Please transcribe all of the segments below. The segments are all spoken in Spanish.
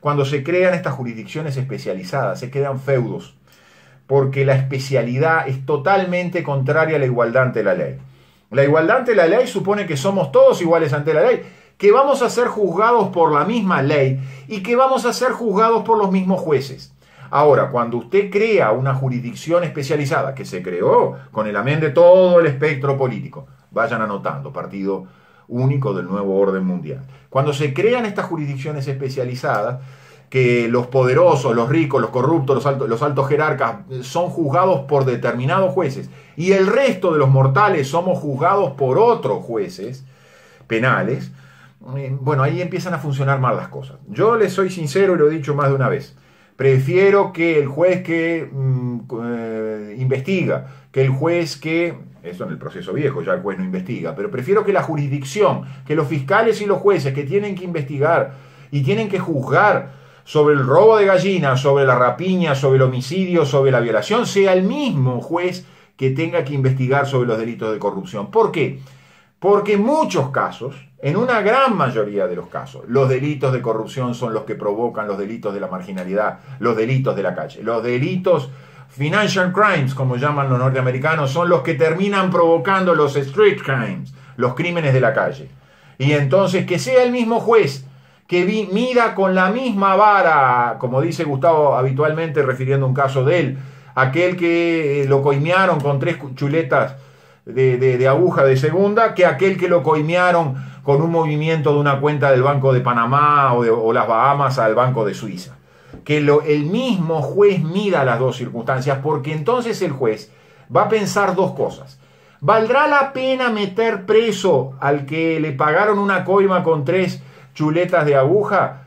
cuando se crean estas jurisdicciones especializadas, se quedan feudos, porque la especialidad es totalmente contraria a la igualdad ante la ley. La igualdad ante la ley supone que somos todos iguales ante la ley, que vamos a ser juzgados por la misma ley y que vamos a ser juzgados por los mismos jueces. Ahora, cuando usted crea una jurisdicción especializada, que se creó con el amén de todo el espectro político, vayan anotando, partido único del nuevo orden mundial. Cuando se crean estas jurisdicciones especializadas, que los poderosos, los ricos, los corruptos, los altos, jerarcas son juzgados por determinados jueces y el resto de los mortales somos juzgados por otros jueces penales, eh, bueno, ahí empiezan a funcionar mal las cosas. Yo les soy sincero y lo he dicho más de una vez. Prefiero que el juez que mm, eh, investiga, que el juez que, eso en el proceso viejo, ya el juez no investiga, pero prefiero que la jurisdicción, que los fiscales y los jueces que tienen que investigar y tienen que juzgar sobre el robo de gallinas, sobre la rapiña, sobre el homicidio, sobre la violación, sea el mismo juez que tenga que investigar sobre los delitos de corrupción. ¿Por qué? Porque en muchos casos, en una gran mayoría de los casos, los delitos de corrupción son los que provocan los delitos de la marginalidad, los delitos de la calle. Los delitos financial crimes, como llaman los norteamericanos, son los que terminan provocando los street crimes, los crímenes de la calle. Y entonces que sea el mismo juez que mira con la misma vara, como dice Gustavo habitualmente refiriendo un caso de él, aquel que lo coimearon con tres chuletas de, aguja de segunda que aquel que lo coimearon con un movimiento de una cuenta del Banco de Panamá o, de, las Bahamas al Banco de Suiza. Que lo, el mismo juez mida las dos circunstancias porque entonces el juez va a pensar dos cosas. ¿Valdrá la pena meter preso al que le pagaron una coima con tres chuletas de aguja?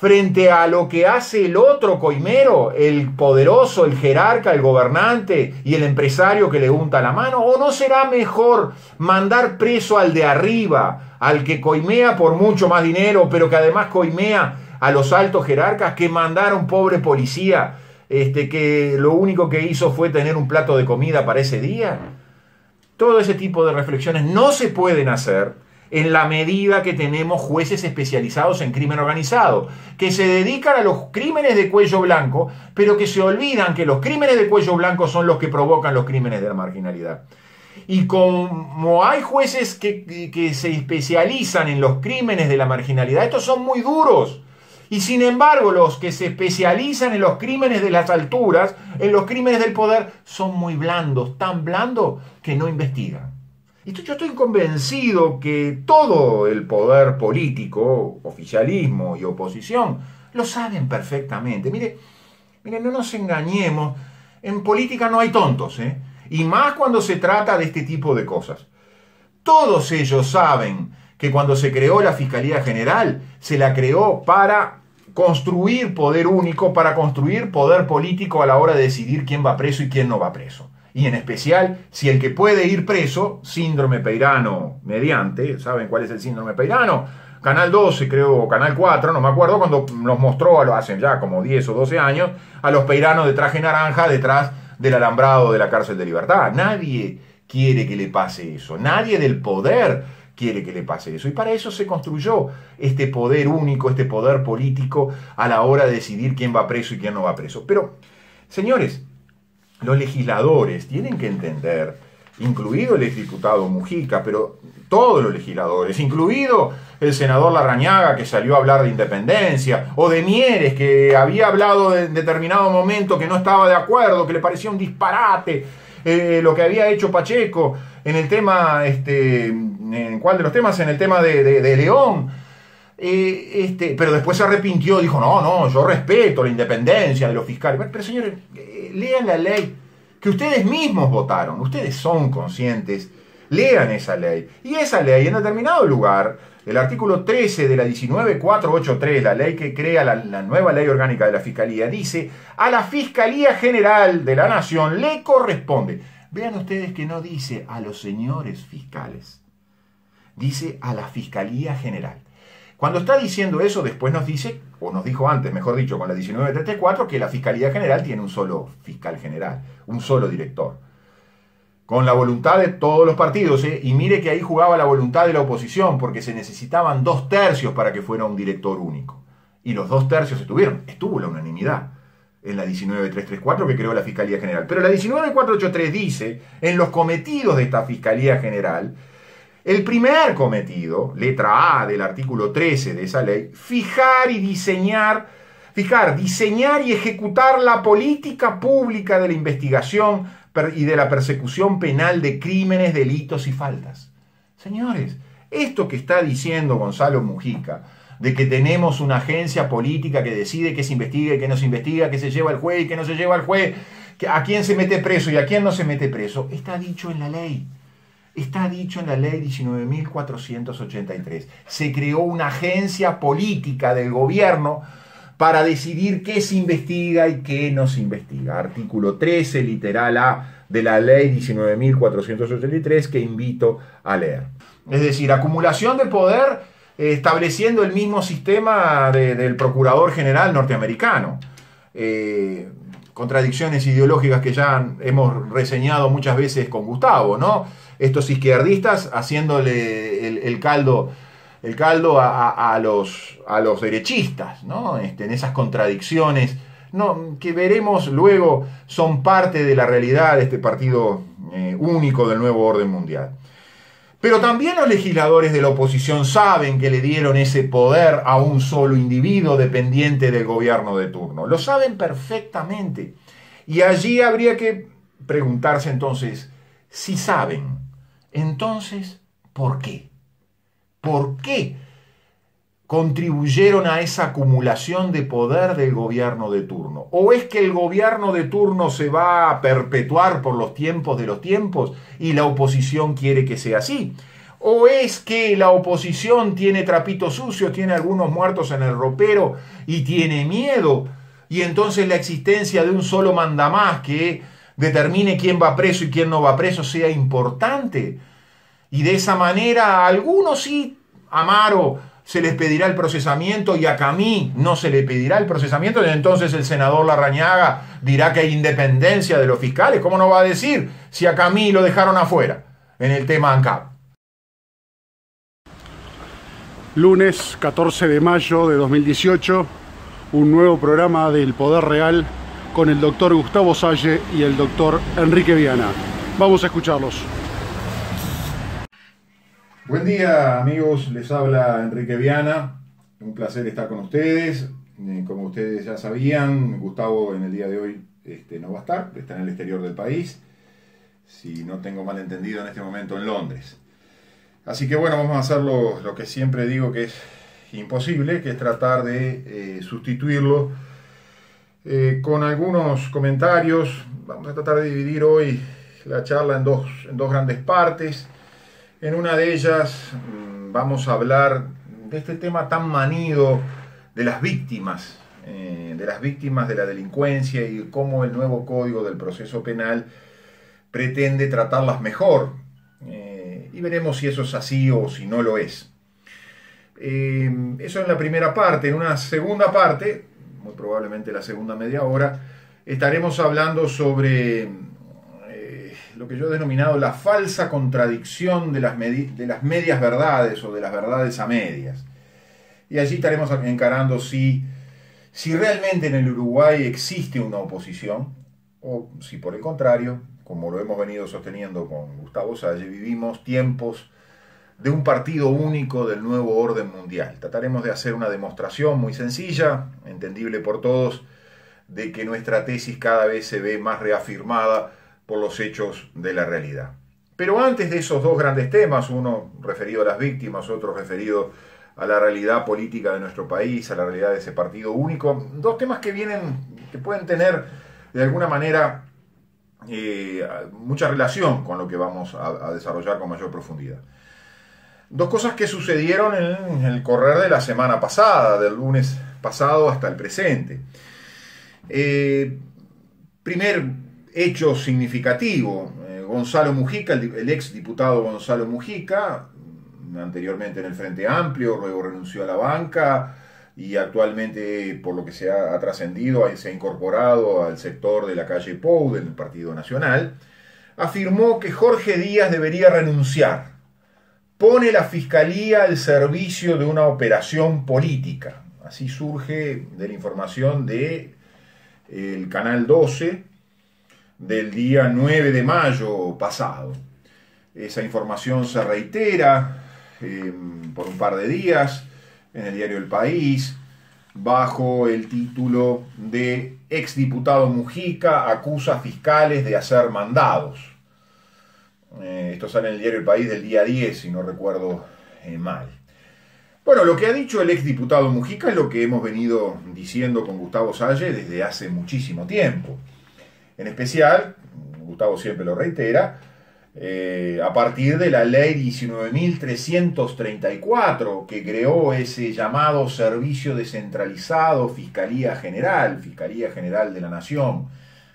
frente a lo que hace el otro coimero, el poderoso, el jerarca, el gobernante y el empresario que le unta la mano? ¿O no será mejor mandar preso al de arriba, al que coimea por mucho más dinero, pero que además coimea a los altos jerarcas, que mandar a un pobre policía este, que lo único que hizo fue tener un plato de comida para ese día? Todo ese tipo de reflexiones no se pueden hacer en la medida que tenemos jueces especializados en crimen organizado, que se dedican a los crímenes de cuello blanco, pero que se olvidan que los crímenes de cuello blanco son los que provocan los crímenes de la marginalidad. Y como hay jueces que, que se especializan en los crímenes de la marginalidad, estos son muy duros. Y sin embargo, los que se especializan en los crímenes de las alturas, en los crímenes del poder, son muy blandos, tan blandos que no investigan. Y yo estoy convencido que todo el poder político, oficialismo y oposición, lo saben perfectamente. Mire, mire, no nos engañemos, en política no hay tontos, ¿eh? Y más cuando se trata de este tipo de cosas. Todos ellos saben que cuando se creó la Fiscalía General, se la creó para construir poder único, para construir poder político a la hora de decidir quién va preso y quién no va preso y en especial si el que puede ir preso, síndrome peirano mediante, ¿saben cuál es el síndrome peirano? Canal 12, creo, Canal 4, no me acuerdo, cuando nos mostró, lo hacen ya como 10 o 12 años, a los peiranos de traje naranja detrás del alambrado de la cárcel de libertad. Nadie quiere que le pase eso, nadie del poder quiere que le pase eso. Y para eso se construyó este poder único, este poder político a la hora de decidir quién va preso y quién no va preso. Pero, señores, los legisladores tienen que entender, incluido el exdiputado Mujica, pero todos los legisladores, incluido el senador Larrañaga que salió a hablar de independencia, o de Mieres que había hablado en determinado momento que no estaba de acuerdo, que le parecía un disparate eh, lo que había hecho Pacheco en el tema, este, ¿en cuál de los temas? En el tema de, León. Eh, este, pero después se arrepintió, dijo, no, no, yo respeto la independencia de los fiscales. Pero señores, lean la ley que ustedes mismos votaron, ustedes son conscientes, lean esa ley. Y esa ley, en determinado lugar, el artículo 13 de la 19483, la ley que crea la, nueva ley orgánica de la Fiscalía, dice, a la Fiscalía General de la Nación le corresponde. Vean ustedes que no dice a los señores fiscales, dice a la Fiscalía General. Cuando está diciendo eso, después nos dice, o nos dijo antes, mejor dicho, con la 1934, que la Fiscalía General tiene un solo fiscal general, un solo director. Con la voluntad de todos los partidos, ¿eh? y mire que ahí jugaba la voluntad de la oposición, porque se necesitaban dos tercios para que fuera un director único. Y los dos tercios estuvieron. Estuvo la unanimidad en la 19334 que creó la Fiscalía General. Pero la 19483 dice, en los cometidos de esta Fiscalía General, el primer cometido, letra A del artículo 13 de esa ley, fijar y diseñar, fijar, diseñar y ejecutar la política pública de la investigación y de la persecución penal de crímenes, delitos y faltas. Señores, esto que está diciendo Gonzalo Mujica, de que tenemos una agencia política que decide qué se investiga y qué no se investiga, qué se lleva al juez y qué no se lleva al juez, a quién se mete preso y a quién no se mete preso, está dicho en la ley. Está dicho en la ley 19.483. Se creó una agencia política del gobierno para decidir qué se investiga y qué no se investiga. Artículo 13, literal A de la ley 19.483 que invito a leer. Es decir, acumulación de poder estableciendo el mismo sistema del Procurador General norteamericano. Eh, contradicciones ideológicas que ya hemos reseñado muchas veces con Gustavo, ¿no? Estos izquierdistas haciéndole el, caldo, el caldo a, los, a los derechistas, ¿no? Este, en esas contradicciones que veremos luego son parte de la realidad de este partido eh, único del nuevo orden mundial. Pero también los legisladores de la oposición saben que le dieron ese poder a un solo individuo dependiente del gobierno de turno. Lo saben perfectamente. Y allí habría que preguntarse entonces, si saben, entonces, ¿por qué? ¿Por qué contribuyeron a esa acumulación de poder del gobierno de turno? ¿O es que el gobierno de turno se va a perpetuar por los tiempos de los tiempos y la oposición quiere que sea así? ¿O es que la oposición tiene trapitos sucios, tiene algunos muertos en el ropero y tiene miedo? Y entonces la existencia de un solo mandamás que determine quién va preso y quién no va preso sea importante. Y de esa manera algunos sí, Amaro, se les pedirá el procesamiento y a Camí no se le pedirá el procesamiento, entonces el senador Larrañaga dirá que hay independencia de los fiscales. ¿Cómo no va a decir si a Camí lo dejaron afuera en el tema ANCAP? Lunes 14 de mayo de 2018, un nuevo programa del Poder Real con el doctor Gustavo Salle y el doctor Enrique Viana. Vamos a escucharlos. Buen día amigos, les habla Enrique Viana, un placer estar con ustedes. Eh, como ustedes ya sabían, Gustavo en el día de hoy este, no va a estar, está en el exterior del país, si no tengo mal entendido en este momento en Londres. Así que bueno, vamos a hacer lo, que siempre digo que es imposible, que es tratar de eh, sustituirlo eh, con algunos comentarios. Vamos a tratar de dividir hoy la charla en dos, en dos grandes partes. En una de ellas mm, vamos a hablar de este tema tan manido de las víctimas, eh, de las víctimas de la delincuencia y cómo el nuevo código del proceso penal pretende tratarlas mejor. Eh, y veremos si eso es así o si no lo es. Eh, eso en la primera parte. En una segunda parte, muy probablemente la segunda media hora, estaremos hablando sobre lo que yo he denominado la falsa contradicción de las, de las medias verdades o de las verdades a medias. Y allí estaremos encarando si, si realmente en el Uruguay existe una oposición o si por el contrario, como lo hemos venido sosteniendo con Gustavo Salle, vivimos tiempos de un partido único del nuevo orden mundial. Trataremos de hacer una demostración muy sencilla, entendible por todos, de que nuestra tesis cada vez se ve más reafirmada por los hechos de la realidad. Pero antes de esos dos grandes temas, uno referido a las víctimas, otro referido a la realidad política de nuestro país, a la realidad de ese partido único, dos temas que vienen, que pueden tener de alguna manera eh, mucha relación con lo que vamos a, desarrollar con mayor profundidad. Dos cosas que sucedieron en, el correr de la semana pasada, del lunes pasado hasta el presente. Eh, primer hecho significativo. Eh, Gonzalo Mujica, el, ex diputado Gonzalo Mujica, anteriormente en el Frente Amplio, luego renunció a la banca y actualmente, por lo que se ha, trascendido, se ha incorporado al sector de la calle Pou del Partido Nacional, afirmó que Jorge Díaz debería renunciar. Pone la fiscalía al servicio de una operación política. Así surge de la información de el canal 12 del día 9 de mayo pasado. Esa información se reitera eh, por un par de días en el diario El País bajo el título de exdiputado Mujica acusa fiscales de hacer mandados. Eh, esto sale en el diario El País del día 10, si no recuerdo eh, mal. Bueno, lo que ha dicho el exdiputado Mujica es lo que hemos venido diciendo con Gustavo Salle desde hace muchísimo tiempo. En especial, Gustavo siempre lo reitera, eh, a partir de la ley 19.334 que creó ese llamado Servicio Descentralizado Fiscalía General, Fiscalía General de la Nación,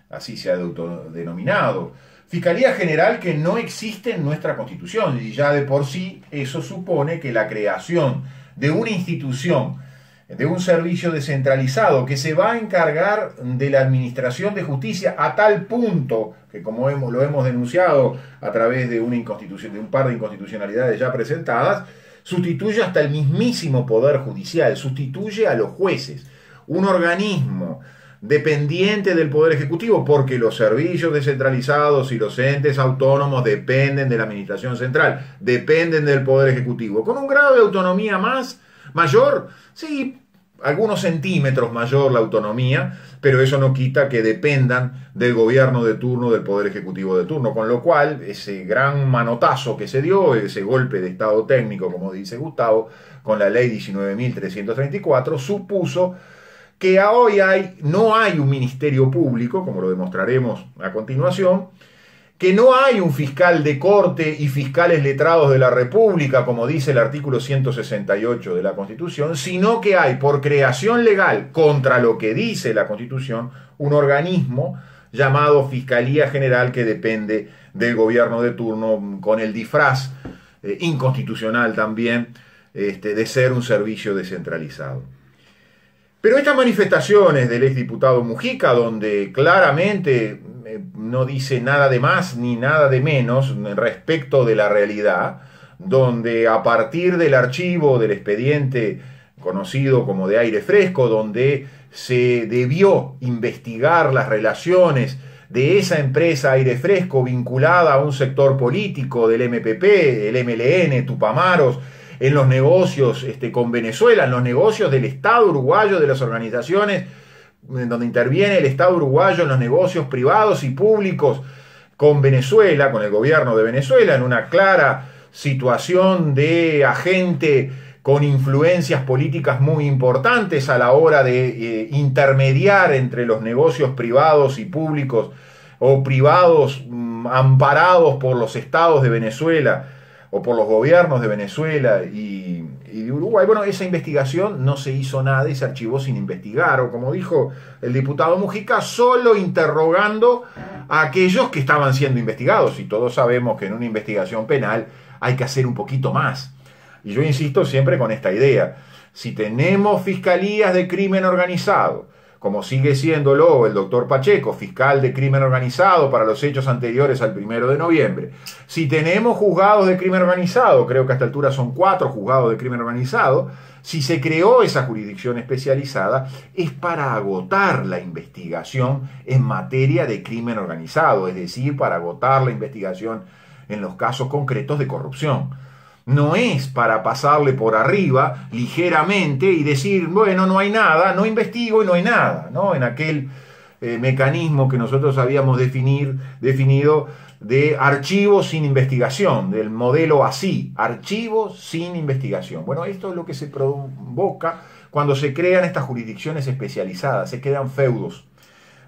así se ha denominado. Fiscalía General que no existe en nuestra Constitución y ya de por sí eso supone que la creación de una institución de un servicio descentralizado que se va a encargar de la administración de justicia a tal punto que como hemos, lo hemos denunciado a través de una inconstitución, de un par de inconstitucionalidades ya presentadas, sustituye hasta el mismísimo poder judicial, sustituye a los jueces, un organismo dependiente del Poder Ejecutivo, porque los servicios descentralizados y los entes autónomos dependen de la Administración Central, dependen del Poder Ejecutivo, con un grado de autonomía más mayor, sí, algunos centímetros mayor la autonomía, pero eso no quita que dependan del gobierno de turno, del Poder Ejecutivo de turno, con lo cual ese gran manotazo que se dio, ese golpe de Estado técnico, como dice Gustavo, con la ley 19.334, supuso que hoy hay, no hay un ministerio público, como lo demostraremos a continuación, que no hay un fiscal de corte y fiscales letrados de la República, como dice el artículo 168 de la Constitución, sino que hay, por creación legal, contra lo que dice la Constitución, un organismo llamado Fiscalía General que depende del gobierno de turno con el disfraz eh, inconstitucional también este, de ser un servicio descentralizado. Pero estas manifestaciones del exdiputado Mujica, donde claramente eh, no dice nada de más ni nada de menos respecto de la realidad, donde a partir del archivo del expediente conocido como de aire fresco, donde se debió investigar las relaciones de esa empresa aire fresco vinculada a un sector político del MPP, el MLN, Tupamaros, en los negocios este, con Venezuela, en los negocios del Estado uruguayo, de las organizaciones donde interviene el Estado uruguayo en los negocios privados y públicos con Venezuela, con el gobierno de Venezuela, en una clara situación de agente con influencias políticas muy importantes a la hora de eh, intermediar entre los negocios privados y públicos o privados mm, amparados por los estados de Venezuela o por los gobiernos de Venezuela y, de Uruguay. Bueno, esa investigación no se hizo nada y se archivó sin investigar, o como dijo el diputado Mujica, solo interrogando a aquellos que estaban siendo investigados. Y todos sabemos que en una investigación penal hay que hacer un poquito más. Y yo insisto siempre con esta idea. Si tenemos fiscalías de crimen organizado, como sigue siéndolo el doctor Pacheco, fiscal de crimen organizado para los hechos anteriores al primero de noviembre. Si tenemos juzgados de crimen organizado, creo que a esta altura son cuatro juzgados de crimen organizado, si se creó esa jurisdicción especializada es para agotar la investigación en materia de crimen organizado, es decir, para agotar la investigación en los casos concretos de corrupción no es para pasarle por arriba ligeramente y decir, bueno, no hay nada, no investigo y no hay nada, ¿no? En aquel eh, mecanismo que nosotros habíamos definir, definido de archivos sin investigación, del modelo así, archivos sin investigación. Bueno, esto es lo que se provoca cuando se crean estas jurisdicciones especializadas, se quedan feudos,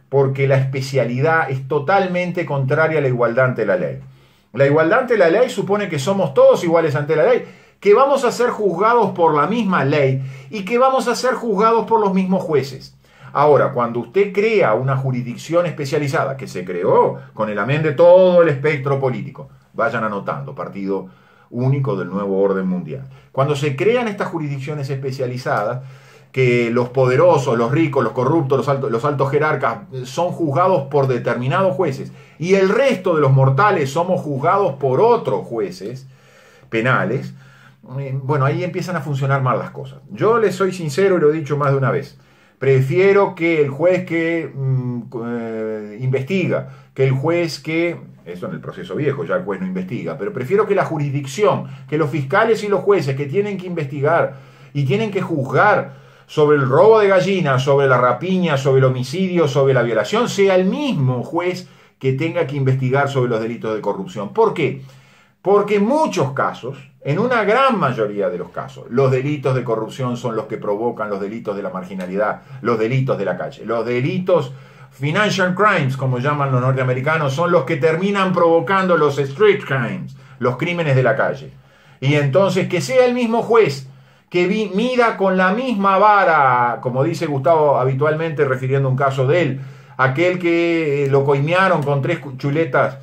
porque la especialidad es totalmente contraria a la igualdad ante la ley. La igualdad ante la ley supone que somos todos iguales ante la ley, que vamos a ser juzgados por la misma ley y que vamos a ser juzgados por los mismos jueces. Ahora, cuando usted crea una jurisdicción especializada, que se creó con el amén de todo el espectro político, vayan anotando, partido único del nuevo orden mundial. Cuando se crean estas jurisdicciones especializadas, que los poderosos, los ricos, los corruptos, los altos, los altos jerarcas son juzgados por determinados jueces y el resto de los mortales somos juzgados por otros jueces penales, eh, bueno, ahí empiezan a funcionar mal las cosas. Yo les soy sincero y lo he dicho más de una vez. Prefiero que el juez que mm, eh, investiga, que el juez que, eso en el proceso viejo, ya el juez no investiga, pero prefiero que la jurisdicción, que los fiscales y los jueces que tienen que investigar y tienen que juzgar sobre el robo de gallinas, sobre la rapiña, sobre el homicidio, sobre la violación, sea el mismo juez que tenga que investigar sobre los delitos de corrupción. ¿Por qué? Porque en muchos casos, en una gran mayoría de los casos, los delitos de corrupción son los que provocan los delitos de la marginalidad, los delitos de la calle. Los delitos financial crimes, como llaman los norteamericanos, son los que terminan provocando los street crimes, los crímenes de la calle. Y entonces que sea el mismo juez que mida con la misma vara, como dice Gustavo habitualmente refiriendo un caso de él, aquel que lo coimearon con tres chuletas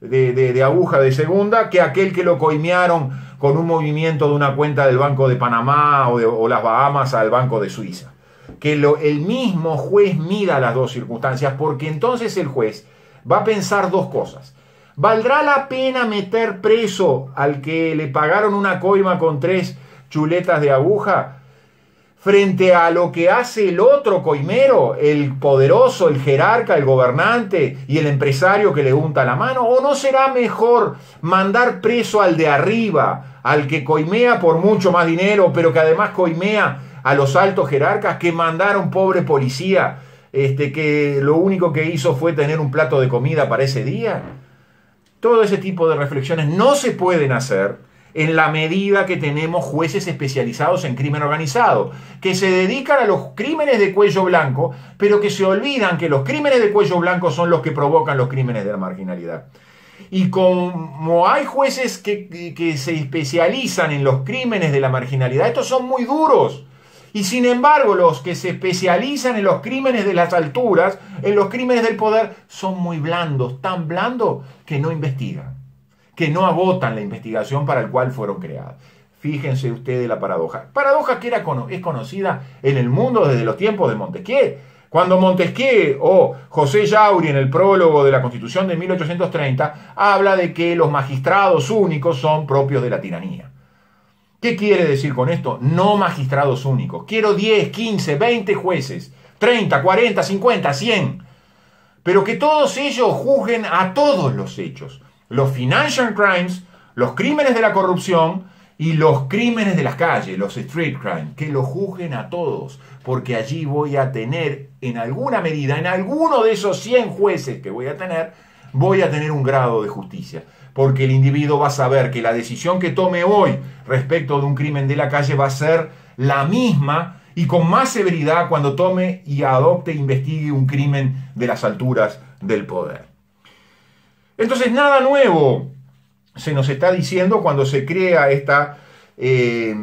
de, aguja de segunda que aquel que lo coimearon con un movimiento de una cuenta del Banco de Panamá o, de, las Bahamas al Banco de Suiza. Que lo, el mismo juez mida las dos circunstancias porque entonces el juez va a pensar dos cosas. ¿Valdrá la pena meter preso al que le pagaron una coima con tres chuletas de aguja? frente a lo que hace el otro coimero, el poderoso, el jerarca, el gobernante y el empresario que le unta la mano? ¿O no será mejor mandar preso al de arriba, al que coimea por mucho más dinero, pero que además coimea a los altos jerarcas, que mandar a un pobre policía este, que lo único que hizo fue tener un plato de comida para ese día? Todo ese tipo de reflexiones no se pueden hacer en la medida que tenemos jueces especializados en crimen organizado, que se dedican a los crímenes de cuello blanco, pero que se olvidan que los crímenes de cuello blanco son los que provocan los crímenes de la marginalidad. Y como hay jueces que, que se especializan en los crímenes de la marginalidad, estos son muy duros. Y sin embargo, los que se especializan en los crímenes de las alturas, en los crímenes del poder, son muy blandos, tan blandos que no investigan que no agotan la investigación para el cual fueron creadas. Fíjense ustedes la paradoja. Paradoja que era, es conocida en el mundo desde los tiempos de Montesquieu. Cuando Montesquieu o José Yauri en el prólogo de la Constitución de 1830 habla de que los magistrados únicos son propios de la tiranía. ¿Qué quiere decir con esto? No magistrados únicos. Quiero 10, 15, 20 jueces, 30, 40, 50, 100. Pero que todos ellos juzguen a todos los hechos los financial crimes, los crímenes de la corrupción y los crímenes de las calles, los street crimes, que los juzguen a todos, porque allí voy a tener, en alguna medida, en alguno de esos 100 jueces que voy a tener, voy a tener un grado de justicia, porque el individuo va a saber que la decisión que tome hoy respecto de un crimen de la calle va a ser la misma y con más severidad cuando tome y adopte e investigue un crimen de las alturas del poder. Entonces, nada nuevo se nos está diciendo cuando se crea esta, eh,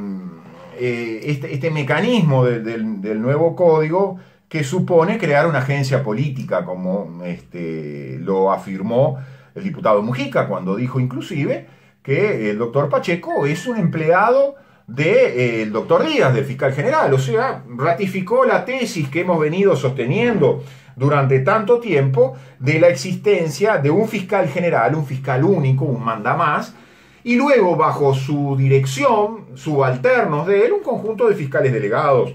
eh, este, este, mecanismo del, nuevo código que supone crear una agencia política, como este, lo afirmó el diputado Mujica cuando dijo inclusive que el doctor Pacheco es un empleado del doctor Díaz, del fiscal general. O sea, ratificó la tesis que hemos venido sosteniendo durante tanto tiempo de la existencia de un fiscal general, un fiscal único, un mandamás, y luego bajo su dirección, subalternos de él, un conjunto de fiscales delegados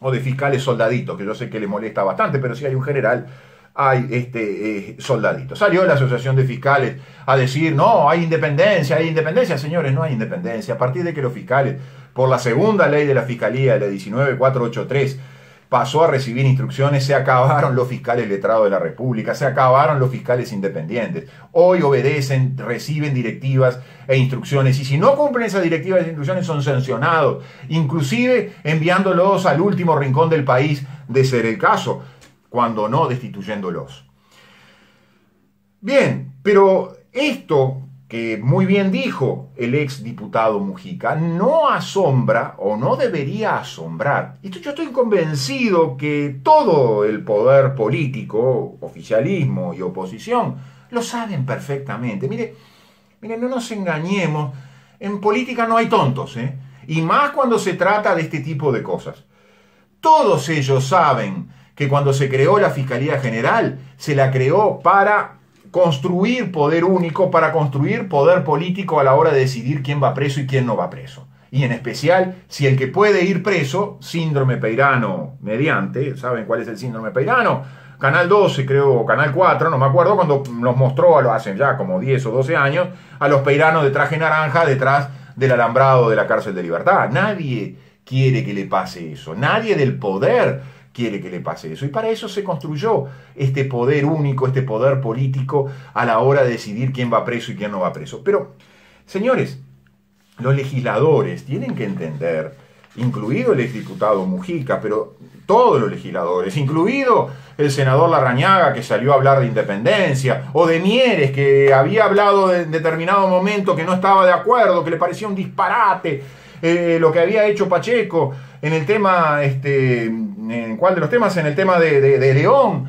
o de fiscales soldaditos, que yo sé que le molesta bastante, pero si hay un general, hay este, eh, soldaditos. Salió la Asociación de Fiscales a decir, no, hay independencia, hay independencia. Señores, no hay independencia. A partir de que los fiscales, por la segunda ley de la Fiscalía, la 19483, pasó a recibir instrucciones, se acabaron los fiscales letrados de la República, se acabaron los fiscales independientes. Hoy obedecen, reciben directivas e instrucciones y si no cumplen esas directivas e instrucciones son sancionados, inclusive enviándolos al último rincón del país de ser el caso, cuando no destituyéndolos. Bien, pero esto muy bien dijo el ex diputado Mujica, no asombra o no debería asombrar. Y yo estoy convencido que todo el poder político, oficialismo y oposición, lo saben perfectamente. Mire, mire, no nos engañemos, en política no hay tontos, ¿eh? Y más cuando se trata de este tipo de cosas. Todos ellos saben que cuando se creó la Fiscalía General, se la creó para construir poder único, para construir poder político a la hora de decidir quién va preso y quién no va preso. y en especial si el que puede ir preso, síndrome peirano mediante, ¿saben cuál es el síndrome peirano? Canal 12, creo, Canal 4, no me acuerdo, cuando nos mostró, lo hacen ya como 10 o 12 años, a los peiranos de traje naranja detrás del alambrado de la cárcel de libertad. Nadie quiere que le pase eso, nadie del poder quiere que le pase eso. Y para eso se construyó este poder único, este poder político a la hora de decidir quién va preso y quién no va preso. Pero, señores, los legisladores tienen que entender, incluido el exdiputado Mujica, pero todos los legisladores, incluido el senador Larrañaga que salió a hablar de independencia, o de Mieres que había hablado en determinado momento que no estaba de acuerdo, que le parecía un disparate eh, lo que había hecho Pacheco en el tema, este, en cuál de los temas, en el tema de, León.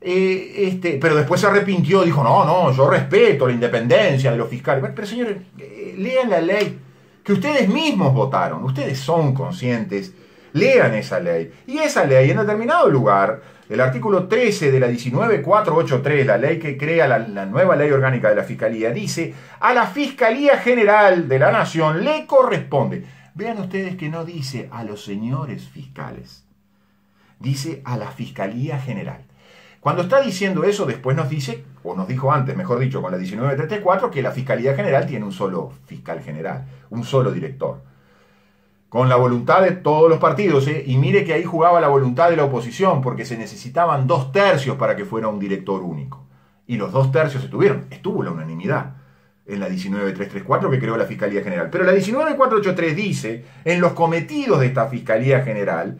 Eh, este, pero después se arrepintió, dijo, no, no, yo respeto la independencia de los fiscales. Pero señores, eh, lean la ley que ustedes mismos votaron, ustedes son conscientes, lean esa ley. Y esa ley en determinado lugar, el artículo 13 de la 19483, la ley que crea la, nueva ley orgánica de la Fiscalía, dice, a la Fiscalía General de la Nación le corresponde. Vean ustedes que no dice a los señores fiscales, dice a la Fiscalía General. Cuando está diciendo eso, después nos dice, o nos dijo antes, mejor dicho, con la 1934, que la Fiscalía General tiene un solo fiscal general, un solo director. Con la voluntad de todos los partidos, ¿eh? y mire que ahí jugaba la voluntad de la oposición, porque se necesitaban dos tercios para que fuera un director único. Y los dos tercios estuvieron, estuvo la unanimidad en la 19334 que creó la Fiscalía General. Pero la 19483 dice, en los cometidos de esta Fiscalía General,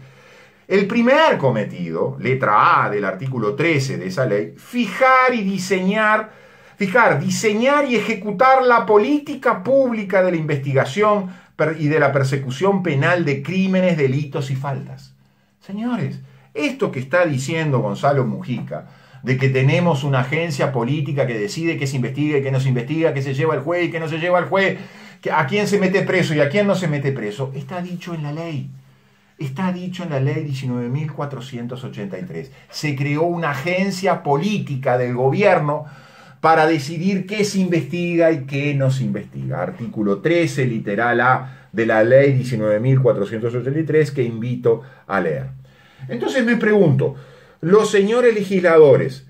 el primer cometido, letra A del artículo 13 de esa ley, fijar y diseñar, fijar, diseñar y ejecutar la política pública de la investigación y de la persecución penal de crímenes, delitos y faltas. Señores, esto que está diciendo Gonzalo Mujica, de que tenemos una agencia política que decide qué se investiga y qué no se investiga, qué se lleva al juez y qué no se lleva al juez, a quién se mete preso y a quién no se mete preso, está dicho en la ley. Está dicho en la ley 19.483. Se creó una agencia política del gobierno para decidir qué se investiga y qué no se investiga. Artículo 13, literal A de la ley 19.483 que invito a leer. Entonces me pregunto, ¿los señores legisladores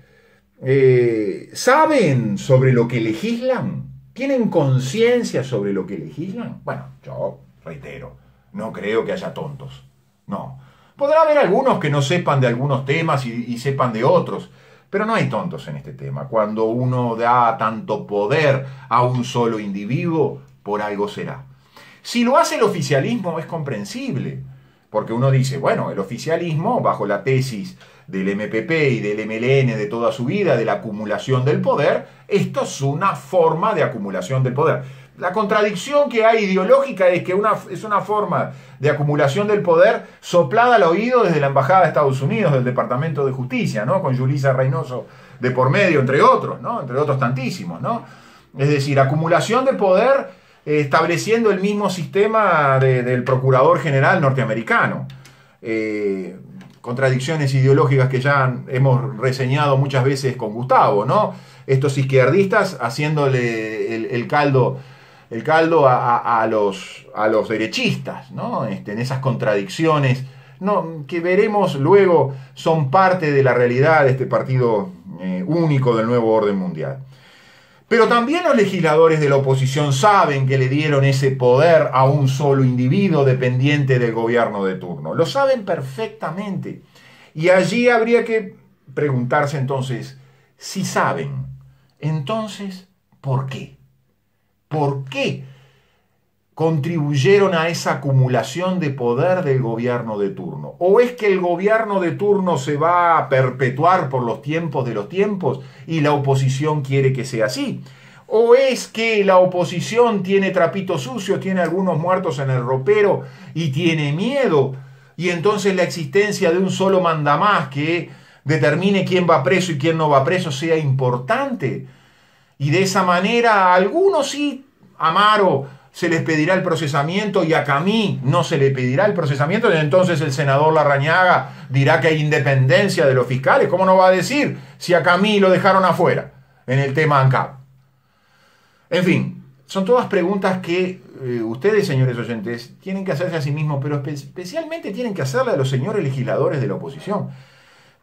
eh, saben sobre lo que legislan? ¿Tienen conciencia sobre lo que legislan? Bueno, yo reitero, no creo que haya tontos. No. Podrá haber algunos que no sepan de algunos temas y, sepan de otros, pero no hay tontos en este tema. Cuando uno da tanto poder a un solo individuo, por algo será. Si lo hace el oficialismo es comprensible, porque uno dice, bueno, el oficialismo, bajo la tesis del MPP y del MLN de toda su vida, de la acumulación del poder, esto es una forma de acumulación del poder. La contradicción que hay ideológica es que una, es una forma de acumulación del poder soplada al oído desde la Embajada de Estados Unidos, del Departamento de Justicia, ¿no? Con Julisa Reynoso de por medio, entre otros, ¿no? Entre otros tantísimos, ¿no? Es decir, acumulación de poder eh, estableciendo el mismo sistema del Procurador General norteamericano. Eh, contradicciones ideológicas que ya hemos reseñado muchas veces con Gustavo, ¿no? Estos izquierdistas haciéndole el caldo el caldo a, los, a los derechistas, ¿no? Este, en esas contradicciones no, que veremos luego son parte de la realidad de este partido eh, único del nuevo orden mundial. Pero también los legisladores de la oposición saben que le dieron ese poder a un solo individuo dependiente del gobierno de turno. Lo saben perfectamente. Y allí habría que preguntarse entonces, si saben, entonces, ¿por qué? ¿Por qué contribuyeron a esa acumulación de poder del gobierno de turno? ¿O es que el gobierno de turno se va a perpetuar por los tiempos de los tiempos y la oposición quiere que sea así? ¿O es que la oposición tiene trapito sucio, tiene algunos muertos en el ropero y tiene miedo? Y entonces la existencia de un solo mandamás que determine quién va preso y quién no va preso sea importante. Y de esa manera a algunos sí, Amaro se les pedirá el procesamiento y a Camí no se le pedirá el procesamiento. Y entonces el senador Larrañaga dirá que hay independencia de los fiscales. ¿Cómo no va a decir si a Camí lo dejaron afuera en el tema ANCAP? En fin, son todas preguntas que eh, ustedes, señores oyentes, tienen que hacerse a sí mismos, pero especialmente tienen que hacerle a los señores legisladores de la oposición.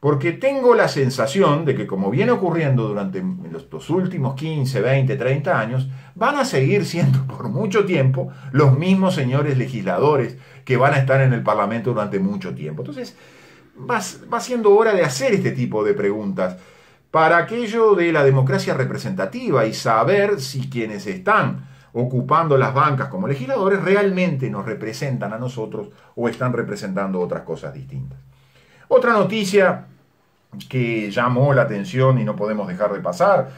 Porque tengo la sensación de que, como viene ocurriendo durante los, últimos 15, 20, 30 años, van a seguir siendo por mucho tiempo los mismos señores legisladores que van a estar en el Parlamento durante mucho tiempo. Entonces, va, va siendo hora de hacer este tipo de preguntas para aquello de la democracia representativa y saber si quienes están ocupando las bancas como legisladores realmente nos representan a nosotros o están representando otras cosas distintas. Otra noticia que llamó la atención y no podemos dejar de pasar,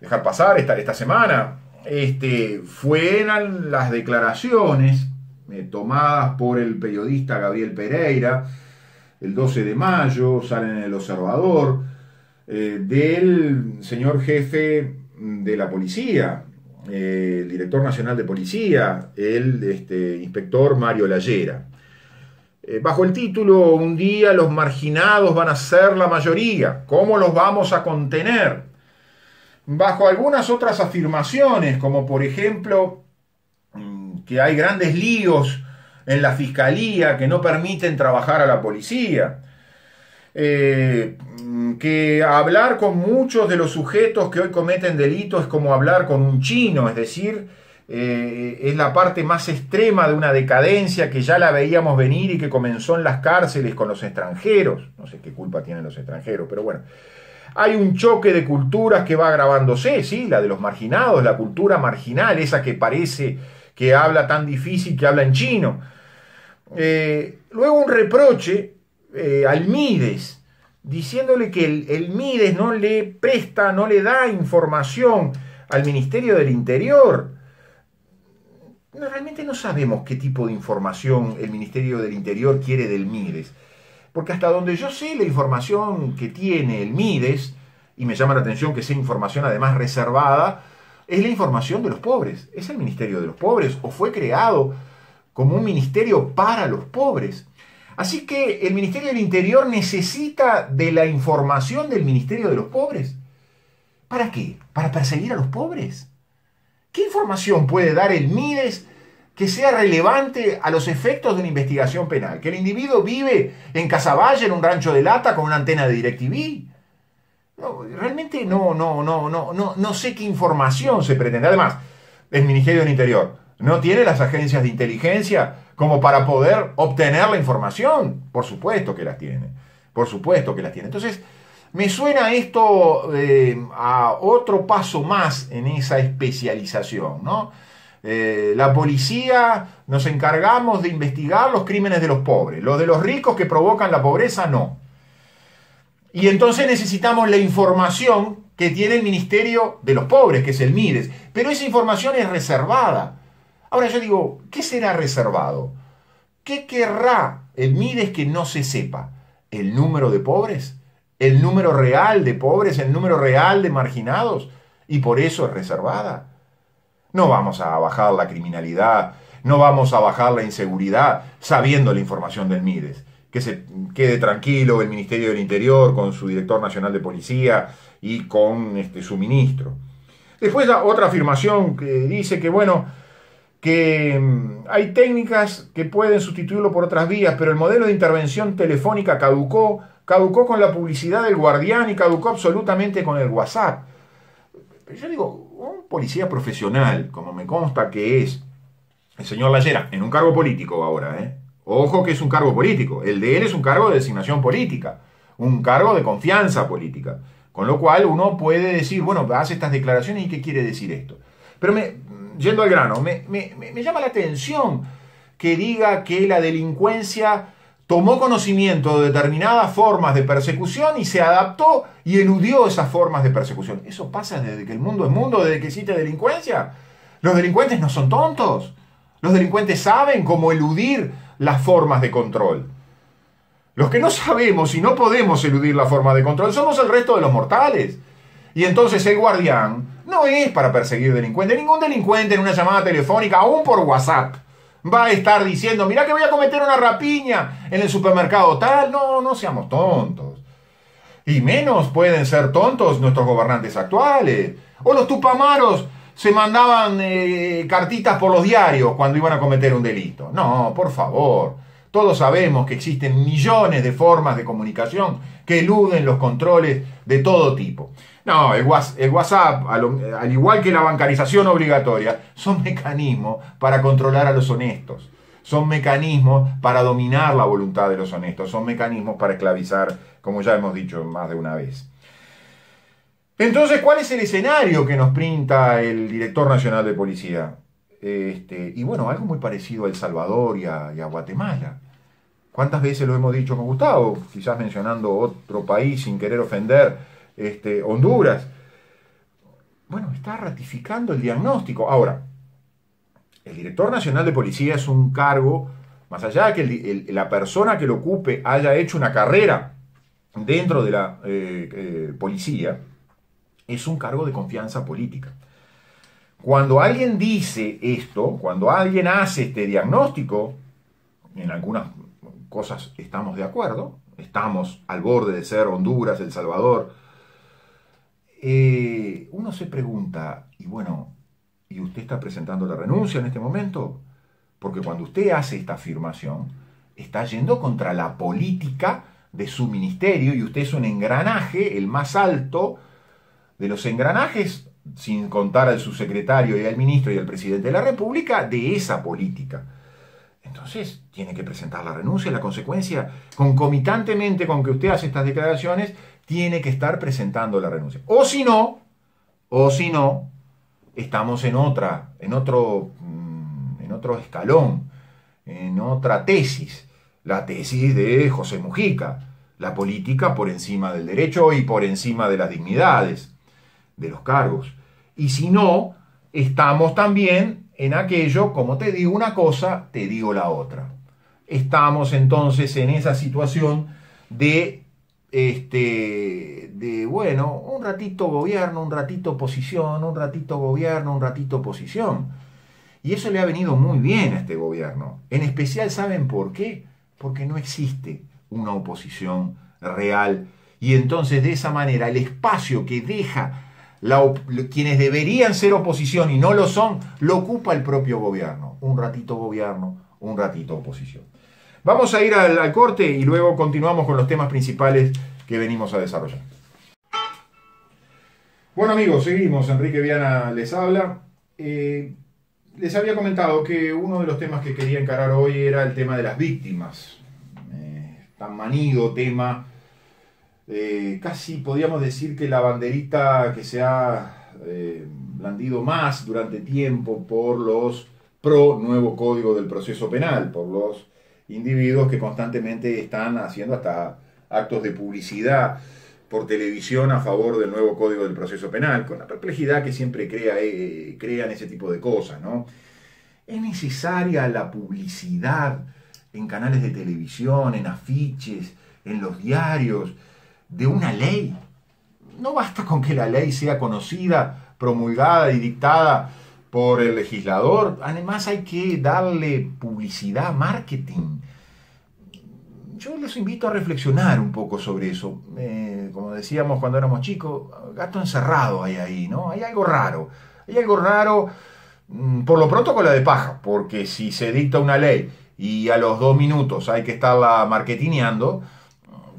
dejar pasar esta, esta semana, este, fueron las declaraciones eh, tomadas por el periodista Gabriel Pereira el 12 de mayo, salen en el Observador, eh, del señor jefe de la policía, eh, el director nacional de policía, el este, inspector Mario Lallera. Eh, bajo el título Un día los marginados van a ser la mayoría, ¿cómo los vamos a contener? Bajo algunas otras afirmaciones, como por ejemplo mm, que hay grandes líos en la fiscalía que no permiten trabajar a la policía, eh, mm, que hablar con muchos de los sujetos que hoy cometen delitos es como hablar con un chino, es decir, eh, es la parte más extrema de una decadencia que ya la veíamos venir y que comenzó en las cárceles con los extranjeros. No sé qué culpa tienen los extranjeros, pero bueno. Hay un choque de culturas que va agravándose, ¿sí? La de los marginados, la cultura marginal, esa que parece que habla tan difícil que habla en chino. Eh, luego un reproche eh, al Mides, diciéndole que el, el Mides no le presta, no le da información al Ministerio del Interior realmente no sabemos qué tipo de información el Ministerio del Interior quiere del MIDES. Porque hasta donde yo sé la información que tiene el MIDES, y me llama la atención que sea información además reservada, es la información de los pobres. Es el Ministerio de los Pobres o fue creado como un ministerio para los pobres. Así que el Ministerio del Interior necesita de la información del Ministerio de los Pobres. ¿Para qué? ¿Para perseguir a los pobres? ¿Qué información puede dar el MIDES que sea relevante a los efectos de una investigación penal? Que el individuo vive en Casaballe, en un rancho de lata, con una antena de DirecTV. No, realmente no, no, no, no, no, no sé qué información se pretende. Además, el Ministerio del Interior no tiene las agencias de inteligencia como para poder obtener la información. Por supuesto que las tiene. Por supuesto que las tiene. Entonces, me suena esto eh, a otro paso más en esa especialización, ¿no? Eh, la policía nos encargamos de investigar los crímenes de los pobres, los de los ricos que provocan la pobreza no. Y entonces necesitamos la información que tiene el Ministerio de los Pobres, que es el MIDES, pero esa información es reservada. Ahora yo digo, ¿qué será reservado? ¿Qué querrá el MIDES que no se sepa? ¿El número de pobres? El número real de pobres, el número real de marginados, y por eso es reservada. No vamos a bajar la criminalidad, no vamos a bajar la inseguridad sabiendo la información del MIDES. Que se quede tranquilo el Ministerio del Interior con su director nacional de policía y con este, su ministro. Después otra afirmación que dice que, bueno, que mm, hay técnicas que pueden sustituirlo por otras vías, pero el modelo de intervención telefónica caducó caducó con la publicidad del guardián y caducó absolutamente con el WhatsApp. yo digo, un policía profesional, como me consta que es el señor Lallera, en un cargo político ahora, ¿eh? Ojo que es un cargo político. El de él es un cargo de designación política, un cargo de confianza política. Con lo cual uno puede decir, bueno, hace estas declaraciones y qué quiere decir esto. Pero yendo al grano, me llama la atención que diga que la delincuencia tomó conocimiento de determinadas formas de persecución y se adaptó y eludió esas formas de persecución. Eso pasa desde que el mundo es mundo, desde que existe delincuencia. Los delincuentes no son tontos. Los delincuentes saben cómo eludir las formas de control. Los que no sabemos y no podemos eludir la forma de control somos el resto de los mortales. Y entonces el guardián no es para perseguir delincuentes. Ningún delincuente en una llamada telefónica, aún por WhatsApp, va a estar diciendo, mira que voy a cometer una rapiña en el supermercado tal. No, no seamos tontos. Y menos pueden ser tontos nuestros gobernantes actuales. O los tupamaros se mandaban eh, cartitas por los diarios cuando iban a cometer un delito. No, por favor. Todos sabemos que existen millones de formas de comunicación que eluden los controles de todo tipo. No, el WhatsApp, al igual que la bancarización obligatoria, son mecanismos para controlar a los honestos. Son mecanismos para dominar la voluntad de los honestos. Son mecanismos para esclavizar, como ya hemos dicho más de una vez. Entonces, ¿cuál es el escenario que nos pinta el director nacional de policía? Este, y bueno, algo muy parecido a El Salvador y a, Guatemala. ¿Cuántas veces lo hemos dicho con Gustavo? Quizás mencionando otro país sin querer ofender, este, Honduras. Bueno, está ratificando el diagnóstico. Ahora, el director nacional de policía es un cargo, más allá de que la persona que lo ocupe haya hecho una carrera dentro de la eh, eh, policía, es un cargo de confianza política. Cuando alguien dice esto, cuando alguien hace este diagnóstico, en algunas cosas estamos de acuerdo, estamos al borde de ser Honduras, El Salvador, eh, uno se pregunta, y bueno, ¿y usted está presentando la renuncia en este momento? Porque cuando usted hace esta afirmación, está yendo contra la política de su ministerio y usted es un engranaje, el más alto de los engranajes, sin contar al subsecretario y al ministro y al presidente de la República, de esa política. Entonces, tiene que presentar la renuncia. La consecuencia, concomitantemente con que usted hace estas declaraciones, tiene que estar presentando la renuncia. O si no, o si no, estamos en otra, en otro, mm, en otro escalón, en otra tesis, la tesis de José Mujica, la política por encima del derecho y por encima de las dignidades de los cargos. Y si no, estamos también en aquello, como te digo una cosa, te digo la otra. Estamos entonces en esa situación de, este, de, bueno, un ratito gobierno, un ratito oposición, un ratito gobierno, un ratito oposición. Y eso le ha venido muy bien a este gobierno. En especial, ¿saben por qué? Porque no existe una oposición real. Y entonces de esa manera el espacio que deja quienes deberían ser oposición y no lo son, lo ocupa el propio gobierno. Un ratito gobierno, un ratito oposición. Vamos a ir al, corte y luego continuamos con los temas principales que venimos a desarrollar. Bueno amigos, seguimos. Enrique Viana les habla. Eh, les había comentado que uno de los temas que quería encarar hoy era el tema de las víctimas. Eh, tan manido tema eh, casi podríamos decir que la banderita que se ha eh, blandido más durante tiempo por los pro nuevo código del proceso penal, por los individuos que constantemente están haciendo hasta actos de publicidad por televisión a favor del nuevo código del proceso penal, con la perplejidad que siempre crea, eh, crean ese tipo de cosas, ¿no? Es necesaria la publicidad en canales de televisión, en afiches, en los diarios, de una ley. No basta con que la ley sea conocida, promulgada y dictada por el legislador. Además hay que darle publicidad, marketing. Yo les invito a reflexionar un poco sobre eso. Eh, como decíamos cuando éramos chicos, gato encerrado hay ahí, ¿no? Hay algo raro. Hay algo raro, mm, por lo pronto con la de paja, porque si se dicta una ley y a los dos minutos hay que estarla marketineando,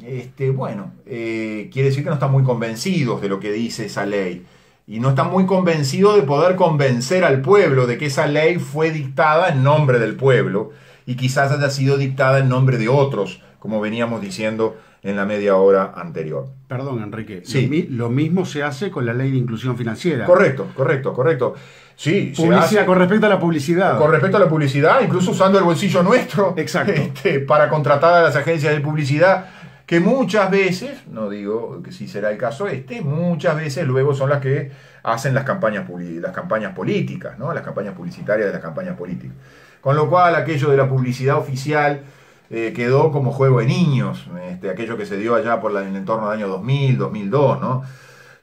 este, bueno, eh, quiere decir que no están muy convencidos de lo que dice esa ley. Y no están muy convencidos de poder convencer al pueblo de que esa ley fue dictada en nombre del pueblo y quizás haya sido dictada en nombre de otros, como veníamos diciendo en la media hora anterior. Perdón, Enrique. Sí. Lo mismo se hace con la ley de inclusión financiera. Correcto, correcto, correcto. Sí, publicidad, con respecto a la publicidad. Con respecto a la publicidad, incluso usando el bolsillo nuestro Exacto. Este, para contratar a las agencias de publicidad que muchas veces, no digo que si será el caso este, muchas veces luego son las que hacen las campañas, las campañas políticas, ¿no? las campañas publicitarias de las campañas políticas. Con lo cual aquello de la publicidad oficial eh, quedó como juego de niños, este, aquello que se dio allá por en el entorno del año 2000, 2002, ¿no?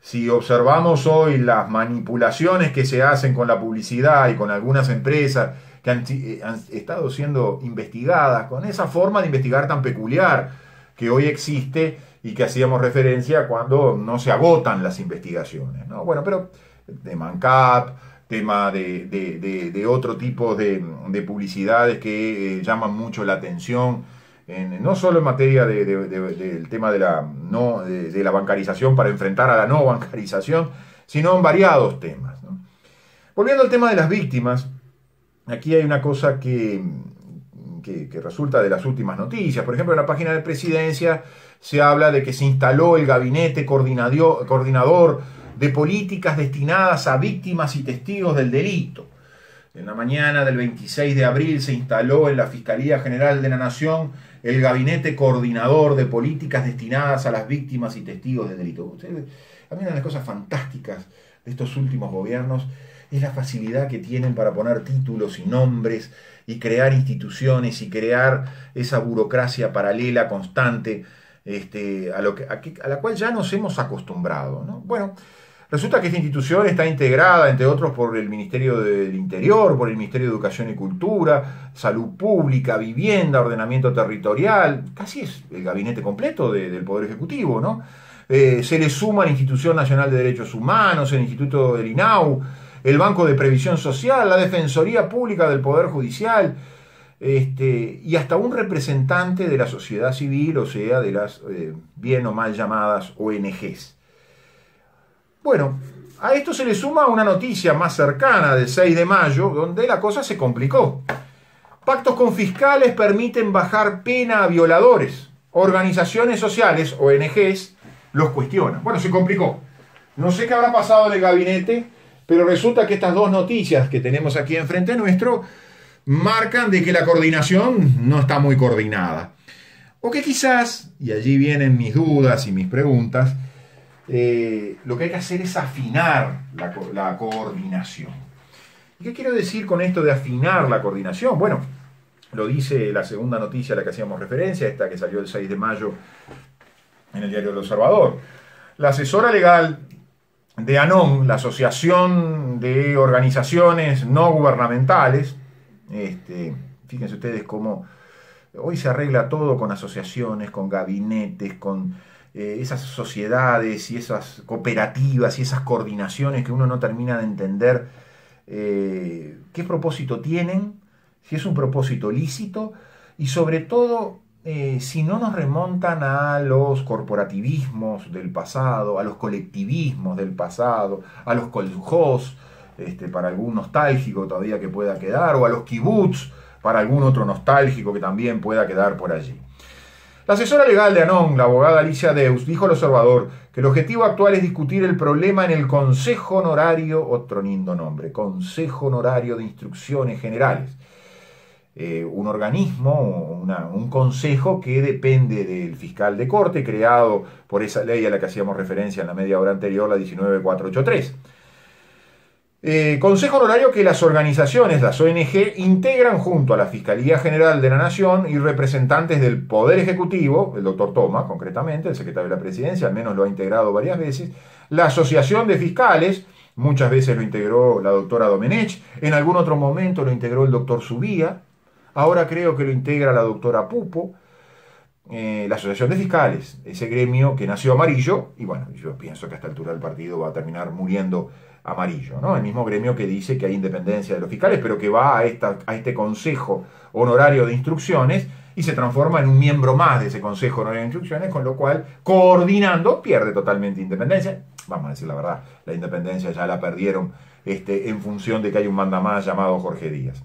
Si observamos hoy las manipulaciones que se hacen con la publicidad y con algunas empresas que han, eh, han estado siendo investigadas, con esa forma de investigar tan peculiar, que hoy existe y que hacíamos referencia cuando no se agotan las investigaciones. ¿no? Bueno, pero de MANCAP, tema de, otro tipo de, publicidades que eh, llaman mucho la atención, no solo en materia del tema de la, no, de, la bancarización para enfrentar a la no bancarización, sino en variados temas. Volviendo al tema de las víctimas, aquí hay una cosa que, que, resulta de las últimas noticias. Por ejemplo, en la página de presidencia se habla de que se instaló el gabinete coordinador de políticas destinadas a víctimas y testigos del delito. En la mañana del 26 de abril se instaló en la Fiscalía General de la Nación el Gabinete Coordinador de Políticas destinadas a las víctimas y testigos del delito. a mí una de las cosas fantásticas de estos últimos gobiernos es la facilidad que tienen para poner títulos y nombres y crear instituciones y crear esa burocracia paralela constante este, a, lo que, a, la cual ya nos hemos acostumbrado. Bueno, Resulta que esta institución está integrada, entre otros, por el Ministerio del Interior, por el Ministerio de Educación y Cultura, Salud Pública, Vivienda, Ordenamiento Territorial, casi es el gabinete completo del Poder Ejecutivo, ¿no? Eh, se le suma la Institución Nacional de Derechos Humanos, el Instituto del INAU, el Banco de Previsión Social, la Defensoría Pública del Poder Judicial, este, y hasta un representante de la sociedad civil, o sea, de las eh, bien o mal llamadas ONGs. Bueno, a esto se le suma una noticia más cercana del 6 de mayo, donde la cosa se complicó. Pactos con fiscales permiten bajar pena a violadores. Organizaciones sociales, ONGs, los cuestionan. Bueno, se complicó. No sé qué habrá pasado en el gabinete, pero resulta que estas dos noticias que tenemos aquí enfrente nuestro marcan de que la coordinación no está muy coordinada. O que quizás, y allí vienen mis dudas y mis preguntas, eh, lo que hay que hacer es afinar la, coordinación. ¿Y qué quiero decir con esto de afinar la coordinación? Bueno, lo dice la segunda noticia a la que hacíamos referencia, esta que salió el 6 de mayo en el diario El Observador. La asesora legal de ANON, la Asociación de Organizaciones No Gubernamentales, este, fíjense ustedes cómo hoy se arregla todo con asociaciones, con gabinetes, con eh, esas sociedades y esas cooperativas y esas coordinaciones que uno no termina de entender eh, qué propósito tienen, si es un propósito lícito y sobre todo eh, si no nos remontan a los corporativismos del pasado, a los colectivismos del pasado, a los koljós, este, para algún nostálgico todavía que pueda quedar, o a los kibbutz, para algún otro nostálgico que también pueda quedar por allí. La asesora legal de Anon, la abogada Alicia Deus, dijo al observador que el objetivo actual es discutir el problema en el Consejo Honorario, otro lindo nombre, Consejo Honorario de Instrucciones Generales. Eh, un organismo, un consejo que depende del fiscal de corte, creado por esa ley a la que hacíamos referencia en la media hora anterior, la 19483. Eh, consejo honorario que las organizaciones, las ONG, integran junto a la Fiscalía General de la Nación y representantes del Poder Ejecutivo, el doctor Toma, concretamente, el secretario de la Presidencia, al menos lo ha integrado varias veces, la Asociación de Fiscales, muchas veces lo integró la doctora Domenech, en algún otro momento lo integró el doctor Subía, ahora creo que lo integra la doctora Pupo, eh, la Asociación de Fiscales, ese gremio que nació amarillo, y bueno, yo pienso que a esta altura del partido va a terminar muriendo amarillo, ¿no? El mismo gremio que dice que hay independencia de los fiscales, pero que va a, esta, a este Consejo Honorario de Instrucciones y se transforma en un miembro más de ese Consejo Honorario de Instrucciones, con lo cual, coordinando, pierde totalmente independencia. Vamos a decir la verdad, la independencia ya la perdieron este, en función de que hay un mandamás llamado Jorge Díaz.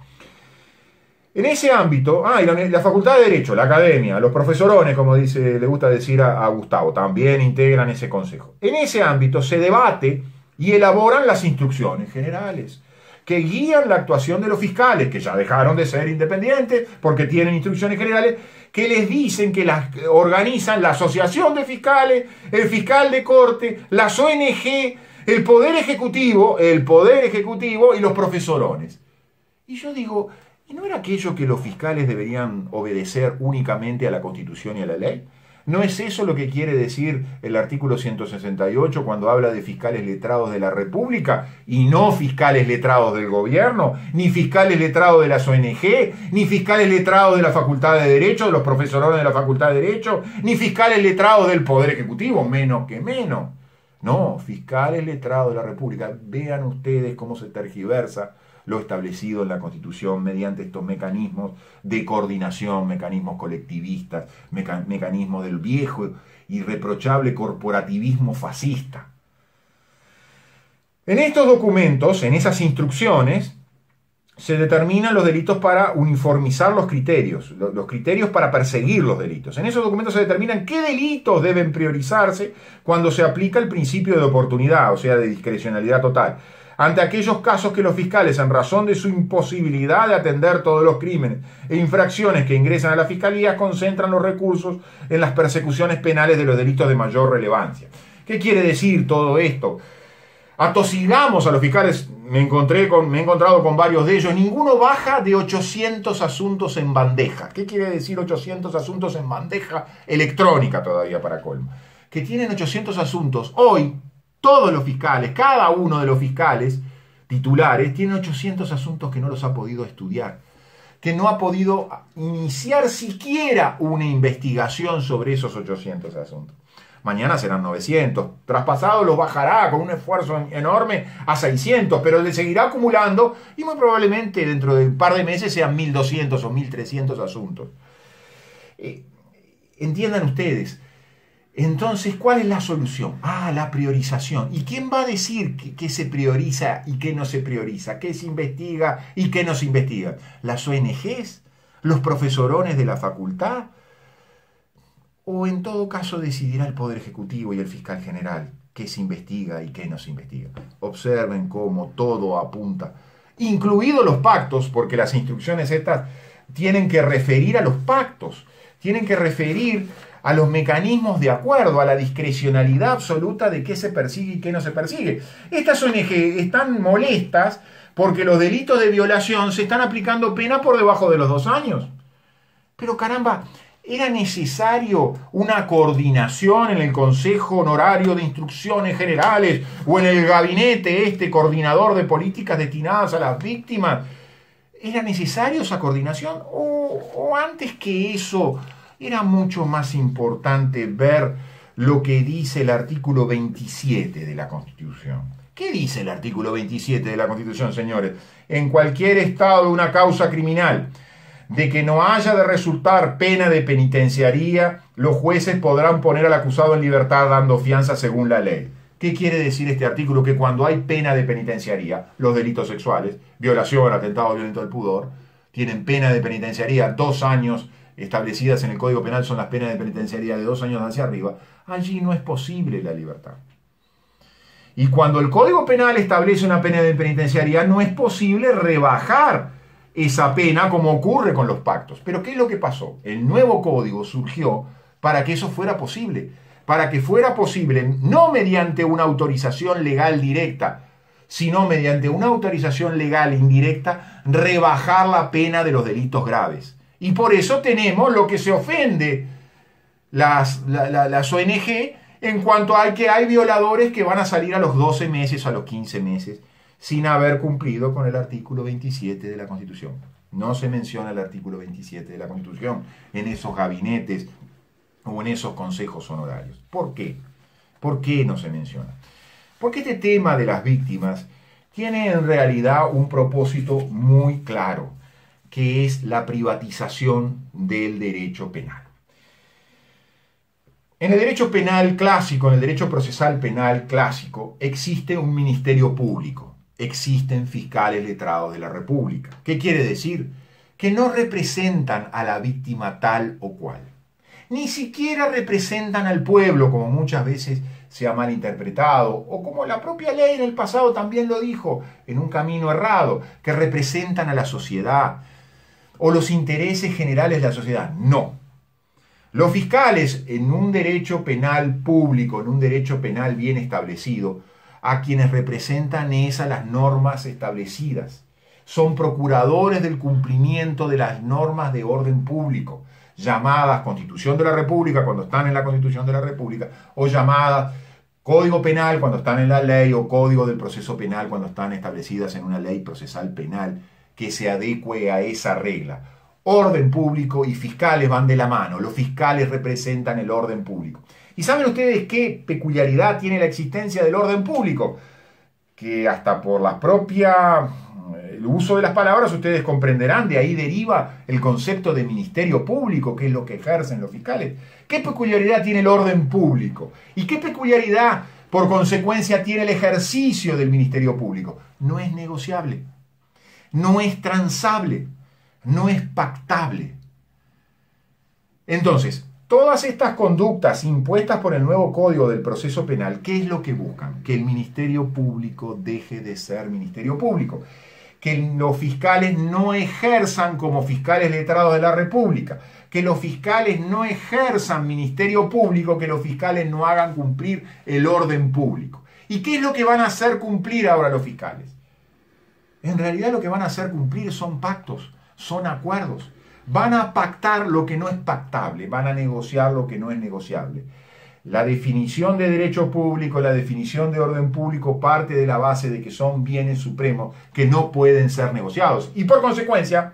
En ese ámbito, ah, la, Facultad de Derecho, la Academia, los profesorones, como dice, le gusta decir a Gustavo, también integran ese consejo. En ese ámbito se debate y elaboran las instrucciones generales que guían la actuación de los fiscales, que ya dejaron de ser independientes porque tienen instrucciones generales, que les dicen que las organizan la Asociación de Fiscales, el fiscal de corte, las ONG, el Poder Ejecutivo, el Poder Ejecutivo y los profesorones. Y yo digo, ¿y no era aquello que los fiscales deberían obedecer únicamente a la Constitución y a la ley? ¿No es eso lo que quiere decir el artículo 168 cuando habla de fiscales letrados de la República y no fiscales letrados del gobierno, ni fiscales letrados de las ONG, ni fiscales letrados de la Facultad de Derecho, de los profesores de la Facultad de Derecho, ni fiscales letrados del Poder Ejecutivo, menos que menos? No, fiscales letrados de la República. Vean ustedes cómo se tergiversa lo establecido en la Constitución mediante estos mecanismos de coordinación, mecanismos colectivistas, mecanismos del viejo irreprochable corporativismo fascista. En estos documentos, en esas instrucciones, se determinan los delitos para uniformizar los criterios, los criterios para perseguir los delitos. En esos documentos se determinan qué delitos deben priorizarse cuando se aplica el principio de oportunidad, o sea, de discrecionalidad total ante aquellos casos que los fiscales, en razón de su imposibilidad de atender todos los crímenes e infracciones que ingresan a la fiscalía, concentran los recursos en las persecuciones penales de los delitos de mayor relevancia. ¿Qué quiere decir todo esto? Atosigamos a los fiscales, me, encontré con, me he encontrado con varios de ellos, ninguno baja de 800 asuntos en bandeja. ¿Qué quiere decir 800 asuntos en bandeja electrónica todavía para colmo? Que tienen 800 asuntos. Hoy, todos los fiscales, cada uno de los fiscales titulares, tiene 800 asuntos que no los ha podido estudiar, que no ha podido iniciar siquiera una investigación sobre esos 800 asuntos. Mañana serán 900, traspasado los bajará con un esfuerzo enorme a 600, pero le seguirá acumulando y muy probablemente dentro de un par de meses sean 1200 o 1300 asuntos. Eh, entiendan ustedes, entonces, ¿cuál es la solución? Ah, la priorización. ¿Y quién va a decir qué, se prioriza y qué no se prioriza? ¿Qué se investiga y qué no se investiga? ¿Las ONGs? ¿Los profesorones de la facultad? ¿O en todo caso decidirá el Poder Ejecutivo y el Fiscal General qué se investiga y qué no se investiga? Observen cómo todo apunta, incluidos los pactos, porque las instrucciones estas tienen que referir a los pactos, tienen que referir a los mecanismos de acuerdo, a la discrecionalidad absoluta de qué se persigue y qué no se persigue. Estas ONG están molestas porque los delitos de violación se están aplicando pena por debajo de los dos años. Pero caramba, ¿era necesario una coordinación en el Consejo Honorario de Instrucciones Generales o en el gabinete este coordinador de políticas destinadas a las víctimas? ¿Era necesario esa coordinación? ¿O, o antes que eso era mucho más importante ver lo que dice el artículo 27 de la Constitución. ¿Qué dice el artículo 27 de la Constitución, señores? En cualquier estado una causa criminal de que no haya de resultar pena de penitenciaría, los jueces podrán poner al acusado en libertad dando fianza según la ley. ¿Qué quiere decir este artículo? Que cuando hay pena de penitenciaría, los delitos sexuales, violación, atentado violento al pudor, tienen pena de penitenciaría dos años establecidas en el Código Penal son las penas de penitenciaría de dos años hacia arriba, allí no es posible la libertad. Y cuando el Código Penal establece una pena de penitenciaría, no es posible rebajar esa pena como ocurre con los pactos. Pero ¿qué es lo que pasó? El nuevo código surgió para que eso fuera posible, para que fuera posible, no mediante una autorización legal directa, sino mediante una autorización legal indirecta, rebajar la pena de los delitos graves. Y por eso tenemos lo que se ofende las, las ONG en cuanto a que hay violadores que van a salir a los 12 meses, a los 15 meses, sin haber cumplido con el artículo 27 de la Constitución. No se menciona el artículo 27 de la Constitución en esos gabinetes o en esos consejos honorarios. ¿Por qué? ¿Por qué no se menciona? Porque este tema de las víctimas tiene en realidad un propósito muy claro que es la privatización del derecho penal. En el derecho penal clásico, en el derecho procesal penal clásico, existe un ministerio público, existen fiscales letrados de la República. ¿Qué quiere decir? Que no representan a la víctima tal o cual. Ni siquiera representan al pueblo, como muchas veces se ha malinterpretado, o como la propia ley en el pasado también lo dijo, en un camino errado, que representan a la sociedad, o los intereses generales de la sociedad. No. Los fiscales en un derecho penal público, en un derecho penal bien establecido, a quienes representan es a las normas establecidas. Son procuradores del cumplimiento de las normas de orden público, llamadas Constitución de la República cuando están en la Constitución de la República, o llamadas Código Penal cuando están en la ley, o Código del Proceso Penal cuando están establecidas en una ley procesal penal que se adecue a esa regla. Orden público y fiscales van de la mano. Los fiscales representan el orden público. ¿Y saben ustedes qué peculiaridad tiene la existencia del orden público? Que hasta por la propia el uso de las palabras ustedes comprenderán, de ahí deriva el concepto de ministerio público, que es lo que ejercen los fiscales. ¿Qué peculiaridad tiene el orden público? ¿Y qué peculiaridad, por consecuencia, tiene el ejercicio del ministerio público? No es negociable, no es transable, no es pactable. Entonces, todas estas conductas impuestas por el nuevo código del proceso penal, ¿qué es lo que buscan? Que el ministerio público deje de ser ministerio público que los fiscales no ejerzan como fiscales letrados de la República, que los fiscales no ejerzan ministerio público, que los fiscales no hagan cumplir el orden público. ¿Y qué es lo que van a hacer cumplir ahora los fiscales? En realidad lo que van a hacer cumplir son pactos, son acuerdos. Van a pactar lo que no es pactable, van a negociar lo que no es negociable. La definición de derecho público, la definición de orden público parte de la base de que son bienes supremos que no pueden ser negociados. Y por consecuencia,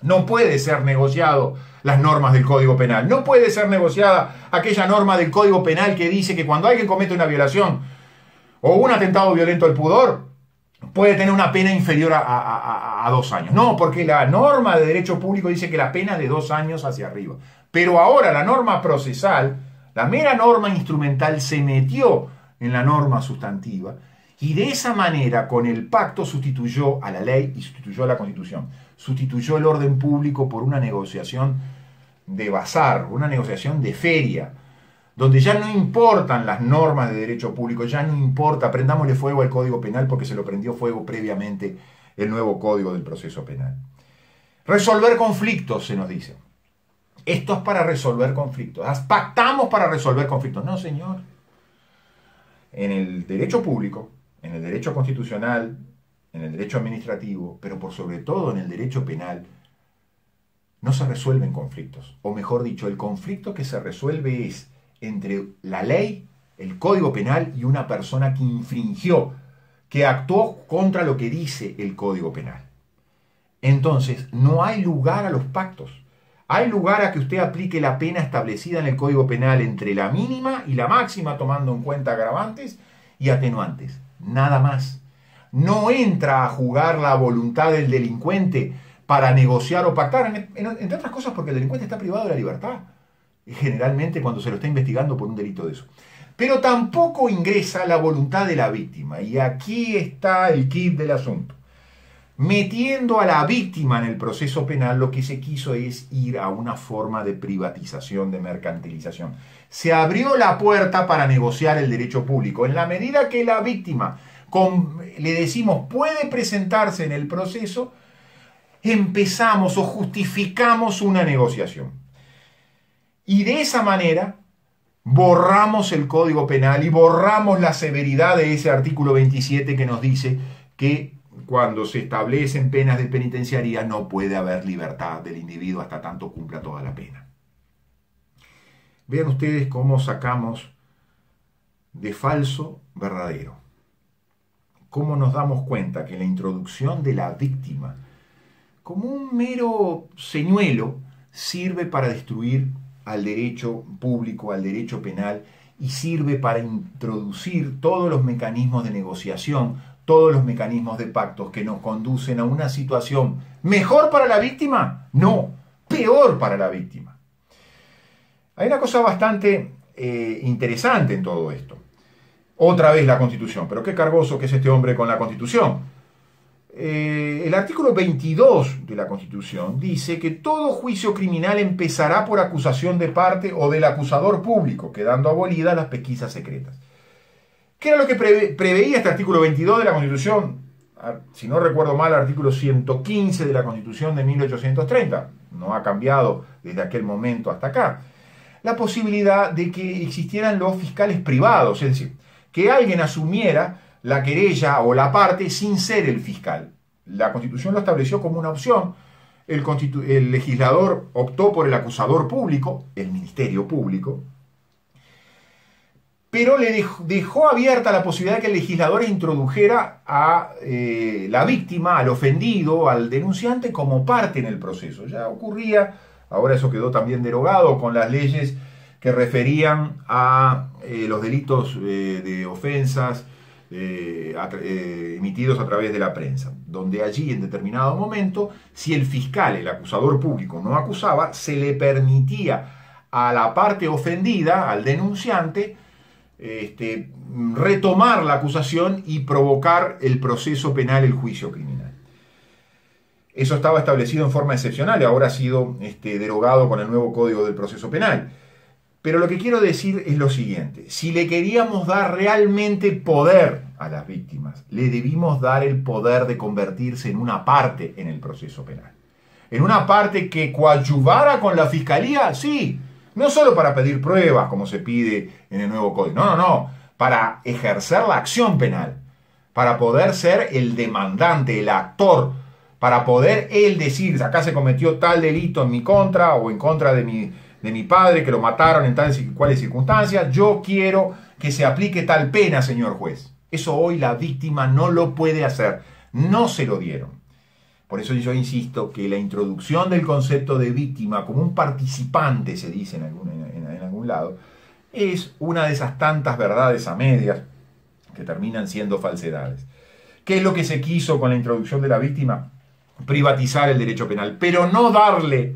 no puede ser negociado las normas del Código Penal. No puede ser negociada aquella norma del Código Penal que dice que cuando alguien comete una violación o un atentado violento al pudor, puede tener una pena inferior a, dos años. No, porque la norma de derecho público dice que la pena es de dos años hacia arriba. Pero ahora la norma procesal la mera norma instrumental se metió en la norma sustantiva y de esa manera con el pacto sustituyó a la ley y sustituyó a la constitución. Sustituyó el orden público por una negociación de bazar, una negociación de feria, donde ya no importan las normas de derecho público, ya no importa, prendámosle fuego al Código Penal porque se lo prendió fuego previamente el nuevo Código del Proceso Penal. Resolver conflictos, se nos dice. Esto es para resolver conflictos. Pactamos para resolver conflictos. No, señor. En el derecho público, en el derecho constitucional, en el derecho administrativo, pero por sobre todo en el derecho penal, no se resuelven conflictos. O mejor dicho, el conflicto que se resuelve es entre la ley, el código penal y una persona que infringió, que actuó contra lo que dice el código penal. Entonces, no hay lugar a los pactos. Hay lugar a que usted aplique la pena establecida en el Código Penal entre la mínima y la máxima, tomando en cuenta agravantes y atenuantes. Nada más. No entra a jugar la voluntad del delincuente para negociar o pactar, entre otras cosas porque el delincuente está privado de la libertad, generalmente cuando se lo está investigando por un delito de eso. Pero tampoco ingresa la voluntad de la víctima, y aquí está el kit del asunto metiendo a la víctima en el proceso penal, lo que se quiso es ir a una forma de privatización, de mercantilización. Se abrió la puerta para negociar el derecho público. En la medida que la víctima, le decimos, puede presentarse en el proceso, empezamos o justificamos una negociación. Y de esa manera borramos el Código Penal y borramos la severidad de ese artículo 27 que nos dice que cuando se establecen penas de penitenciaría no puede haber libertad del individuo hasta tanto cumpla toda la pena. Vean ustedes cómo sacamos de falso verdadero. Cómo nos damos cuenta que la introducción de la víctima como un mero señuelo sirve para destruir al derecho público, al derecho penal y sirve para introducir todos los mecanismos de negociación todos los mecanismos de pactos que nos conducen a una situación mejor para la víctima, no, peor para la víctima. Hay una cosa bastante eh, interesante en todo esto. Otra vez la constitución, pero qué cargoso que es este hombre con la constitución. Eh, el artículo 22 de la constitución dice que todo juicio criminal empezará por acusación de parte o del acusador público, quedando abolidas las pesquisas secretas. ¿Qué era lo que preveía este artículo 22 de la Constitución? Si no recuerdo mal, el artículo 115 de la Constitución de 1830. No ha cambiado desde aquel momento hasta acá. La posibilidad de que existieran los fiscales privados, es decir, que alguien asumiera la querella o la parte sin ser el fiscal. La Constitución lo estableció como una opción. El, legislador optó por el acusador público, el Ministerio Público, pero le dejó, abierta la posibilidad de que el legislador introdujera a eh, la víctima, al ofendido, al denunciante como parte en el proceso. Ya ocurría, ahora eso quedó también derogado con las leyes que referían a eh, los delitos eh, de ofensas eh, emitidos a través de la prensa, donde allí en determinado momento, si el fiscal, el acusador público, no acusaba, se le permitía a la parte ofendida, al denunciante, este, retomar la acusación y provocar el proceso penal, el juicio criminal. Eso estaba establecido en forma excepcional y ahora ha sido este, derogado con el nuevo Código del Proceso Penal. Pero lo que quiero decir es lo siguiente, si le queríamos dar realmente poder a las víctimas, le debimos dar el poder de convertirse en una parte en el proceso penal. En una parte que coadyuvara con la fiscalía, sí, no solo para pedir pruebas, como se pide en el nuevo código, no, no, no, para ejercer la acción penal, para poder ser el demandante, el actor, para poder él decir, acá se cometió tal delito en mi contra o en contra de mi de mi padre, que lo mataron en tales y cuales circunstancias, yo quiero que se aplique tal pena, señor juez. Eso hoy la víctima no lo puede hacer, no se lo dieron. Por eso yo insisto que la introducción del concepto de víctima como un participante, se dice en algún, en algún lado, es una de esas tantas verdades a medias que terminan siendo falsedades. ¿Qué es lo que se quiso con la introducción de la víctima? Privatizar el derecho penal, pero no darle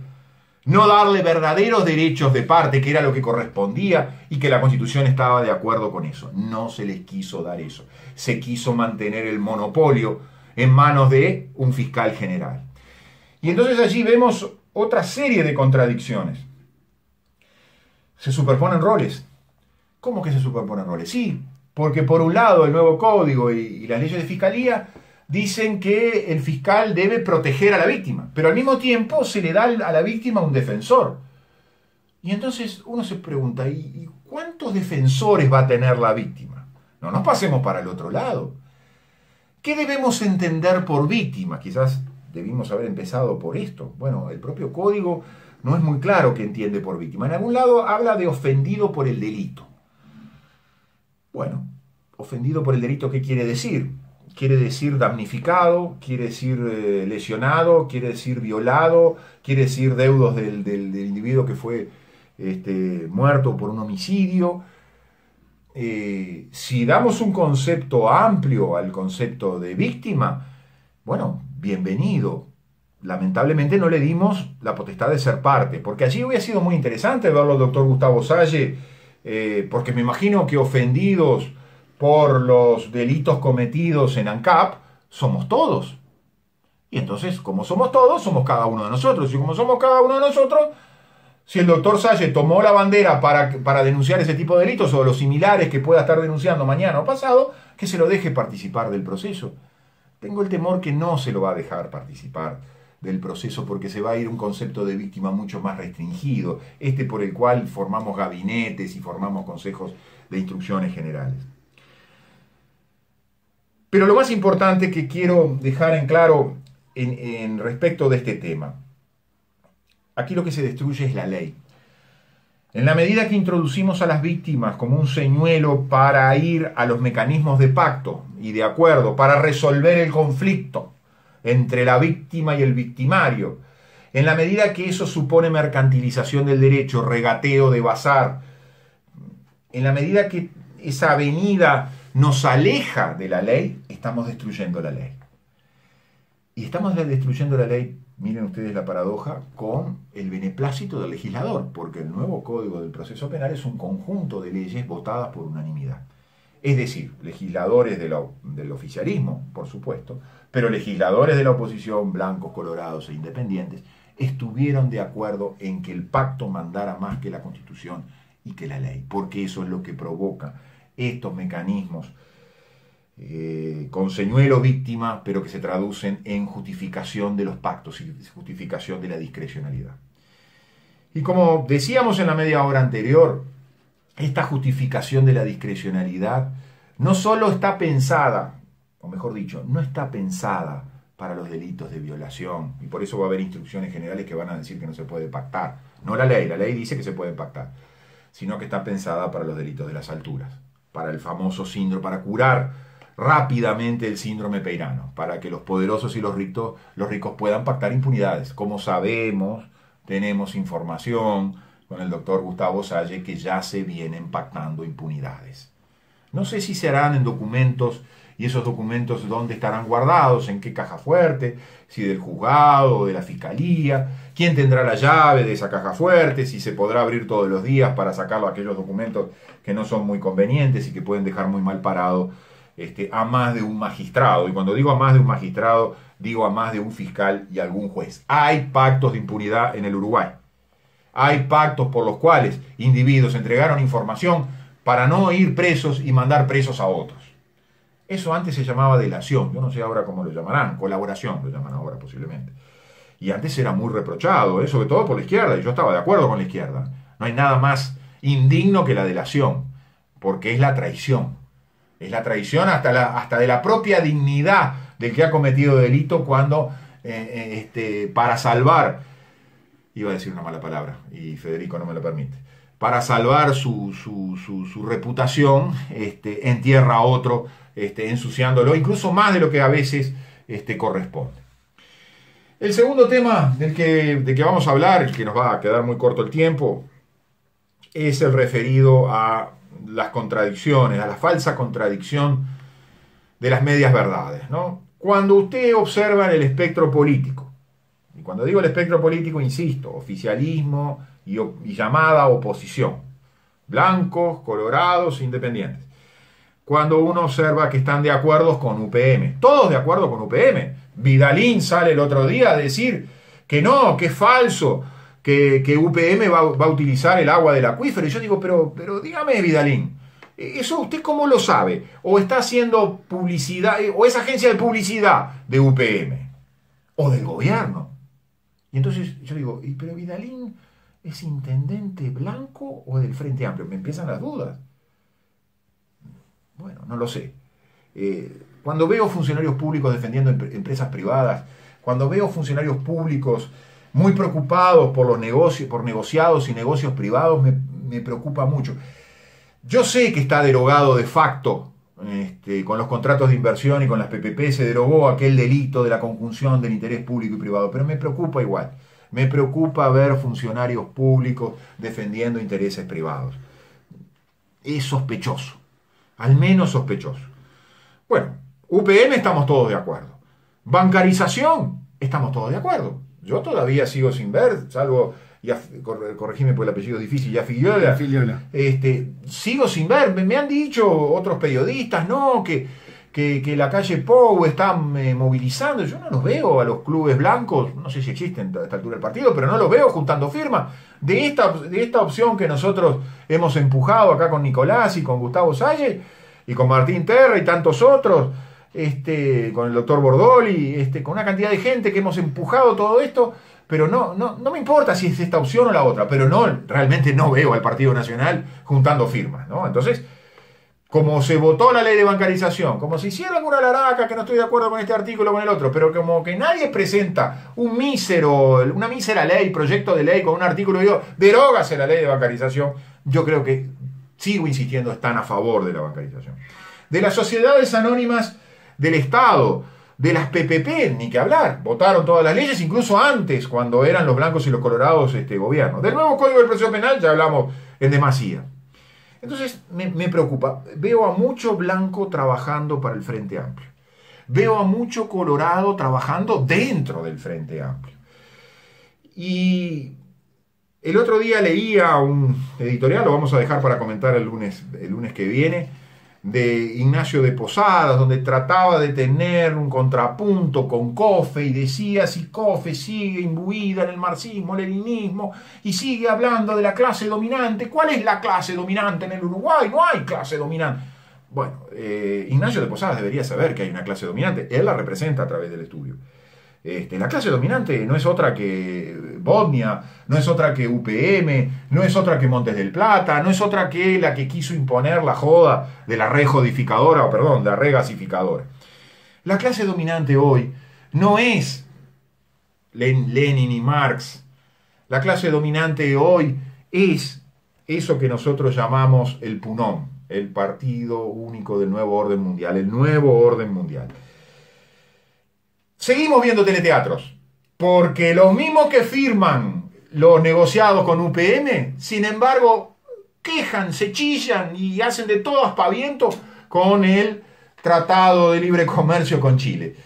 no darle verdaderos derechos de parte, que era lo que correspondía y que la Constitución estaba de acuerdo con eso. No se les quiso dar eso. Se quiso mantener el monopolio en manos de un fiscal general. Y entonces allí vemos otra serie de contradicciones. Se superponen roles. ¿Cómo que se superponen roles? Sí, porque por un lado el nuevo código y, las leyes de fiscalía dicen que el fiscal debe proteger a la víctima, pero al mismo tiempo se le da a la víctima un defensor. Y entonces uno se pregunta, ¿y cuántos defensores va a tener la víctima? No nos pasemos para el otro lado. ¿Qué debemos entender por víctima? Quizás debimos haber empezado por esto. Bueno, el propio código no es muy claro qué entiende por víctima. En algún lado habla de ofendido por el delito. Bueno, ofendido por el delito, ¿qué quiere decir? Quiere decir damnificado, quiere decir eh, lesionado, quiere decir violado, quiere decir deudos del, individuo que fue este, muerto por un homicidio. Eh, si damos un concepto amplio al concepto de víctima, bueno, bienvenido. Lamentablemente no le dimos la potestad de ser parte, porque allí hubiera sido muy interesante verlo al doctor Gustavo Salle, eh, porque me imagino que ofendidos por los delitos cometidos en ANCAP, somos todos. Y entonces, como somos todos, somos cada uno de nosotros. Y como somos cada uno de nosotros, si el doctor Salle tomó la bandera para, para denunciar ese tipo de delitos o los similares que pueda estar denunciando mañana o pasado, que se lo deje participar del proceso. Tengo el temor que no se lo va a dejar participar del proceso porque se va a ir un concepto de víctima mucho más restringido, este por el cual formamos gabinetes y formamos consejos de instrucciones generales. Pero lo más importante que quiero dejar en claro en, respecto de este tema, aquí lo que se destruye es la ley. En la medida que introducimos a las víctimas como un señuelo para ir a los mecanismos de pacto y de acuerdo, para resolver el conflicto entre la víctima y el victimario, en la medida que eso supone mercantilización del derecho, regateo de bazar, en la medida que esa avenida nos aleja de la ley, estamos destruyendo la ley. Y estamos destruyendo la ley, miren ustedes la paradoja, con el beneplácito del legislador, porque el nuevo Código del Proceso Penal es un conjunto de leyes votadas por unanimidad. Es decir, legisladores del oficialismo, por supuesto, pero legisladores de la oposición, blancos, colorados e independientes, estuvieron de acuerdo en que el pacto mandara más que la constitución y que la ley, porque eso es lo que provoca estos mecanismos eh, con señuelo víctima, pero que se traducen en justificación de los pactos y justificación de la discrecionalidad. Y como decíamos en la media hora anterior, esta justificación de la discrecionalidad no solo está pensada, o mejor dicho, no está pensada para los delitos de violación, y por eso va a haber instrucciones generales que van a decir que no se puede pactar. No la ley, la ley dice que se puede pactar, sino que está pensada para los delitos de las alturas para el famoso síndrome, para curar rápidamente el síndrome peirano, para que los poderosos y los ricos, los ricos puedan pactar impunidades. Como sabemos, tenemos información con el doctor Gustavo Salle que ya se vienen pactando impunidades. No sé si se harán en documentos y esos documentos dónde estarán guardados, en qué caja fuerte, si del juzgado, de la fiscalía, quién tendrá la llave de esa caja fuerte, si se podrá abrir todos los días para sacarlo aquellos documentos que no son muy convenientes y que pueden dejar muy mal parado este, a más de un magistrado. Y cuando digo a más de un magistrado, digo a más de un fiscal y algún juez. Hay pactos de impunidad en el Uruguay. Hay pactos por los cuales individuos entregaron información para no ir presos y mandar presos a otros. Eso antes se llamaba delación, yo no sé ahora cómo lo llamarán, colaboración lo llaman ahora posiblemente. Y antes era muy reprochado, ¿eh? sobre todo por la izquierda, y yo estaba de acuerdo con la izquierda. No hay nada más indigno que la delación, porque es la traición. Es la traición hasta, la, hasta de la propia dignidad del que ha cometido delito cuando, eh, eh, este, para salvar, iba a decir una mala palabra, y Federico no me lo permite, para salvar su, su, reputación, este, entierra a otro este, ensuciándolo, incluso más de lo que a veces este, corresponde. El segundo tema del que, de que vamos a hablar, que nos va a quedar muy corto el tiempo, es el referido a las contradicciones, a la falsa contradicción de las medias verdades. ¿no? Cuando usted observa en el espectro político, y cuando digo el espectro político, insisto, oficialismo y, y llamada oposición, blancos, colorados, independientes cuando uno observa que están de acuerdo con UPM. Todos de acuerdo con UPM. Vidalín sale el otro día a decir que no, que es falso, que, UPM va, a utilizar el agua del acuífero. Y yo digo, pero, pero dígame, Vidalín, ¿eso usted cómo lo sabe? ¿O está haciendo publicidad, o es agencia de publicidad de UPM? ¿O del gobierno? Y entonces yo digo, pero Vidalín es intendente blanco o del Frente Amplio? Me empiezan las dudas. Bueno, no lo sé. Eh, cuando veo funcionarios públicos defendiendo empresas privadas, cuando veo funcionarios públicos muy preocupados por los negocios, por negociados y negocios privados, me, preocupa mucho. Yo sé que está derogado de facto este, con los contratos de inversión y con las PPP se derogó aquel delito de la conjunción del interés público y privado, pero me preocupa igual. Me preocupa ver funcionarios públicos defendiendo intereses privados. Es sospechoso al menos sospechoso. Bueno, UPM estamos todos de acuerdo. Bancarización, estamos todos de acuerdo. Yo todavía sigo sin ver, salvo, ya, corregime por el apellido difícil, ya Filiola. Este, sigo sin ver, me, han dicho otros periodistas, no, que, que, la calle Pou está eh, movilizando. Yo no los veo a los clubes blancos, no sé si existen a esta altura del partido, pero no los veo juntando firmas de esta, de esta opción que nosotros hemos empujado acá con Nicolás y con Gustavo Salle y con Martín Terra y tantos otros, este, con el doctor Bordoli, este, con una cantidad de gente que hemos empujado todo esto, pero no, no, no me importa si es esta opción o la otra, pero no, realmente no veo al Partido Nacional juntando firmas, ¿no? Entonces, como se votó la ley de bancarización, como se hiciera alguna laraca que no estoy de acuerdo con este artículo o con el otro, pero como que nadie presenta un mísero, una mísera ley, proyecto de ley con un artículo y digo, derógase la ley de bancarización, yo creo que sigo insistiendo, están a favor de la bancarización. De las sociedades anónimas del Estado, de las PPP, ni que hablar, votaron todas las leyes, incluso antes, cuando eran los blancos y los colorados este gobierno. Del nuevo Código del Proceso Penal ya hablamos en demasía. Entonces me, preocupa. Veo a mucho blanco trabajando para el Frente Amplio. Veo a mucho colorado trabajando dentro del Frente Amplio. Y el otro día leía un editorial, lo vamos a dejar para comentar el lunes, el lunes que viene, de Ignacio de Posadas, donde trataba de tener un contrapunto con Cofe y decía si Cofe sigue imbuida en el marxismo-leninismo y sigue hablando de la clase dominante, ¿cuál es la clase dominante en el Uruguay? No hay clase dominante. Bueno, eh, Ignacio de Posadas debería saber que hay una clase dominante, él la representa a través del estudio. Este, la clase dominante no es otra que Bosnia, no es otra que UPM, no es otra que Montes del Plata, no es otra que la que quiso imponer la joda de la rejodificadora, o perdón, la regasificadora. La clase dominante hoy no es Lenin y Marx. La clase dominante hoy es eso que nosotros llamamos el PUNOM, el Partido Único del Nuevo Orden Mundial, el Nuevo Orden Mundial. Seguimos viendo teleteatros, porque los mismos que firman los negociados con UPM, sin embargo, quejan, se chillan y hacen de todo aspaviento con el Tratado de Libre Comercio con Chile.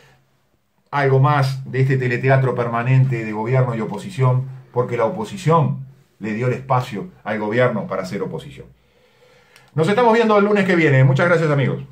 Algo más de este teleteatro permanente de gobierno y oposición, porque la oposición le dio el espacio al gobierno para hacer oposición. Nos estamos viendo el lunes que viene. Muchas gracias amigos.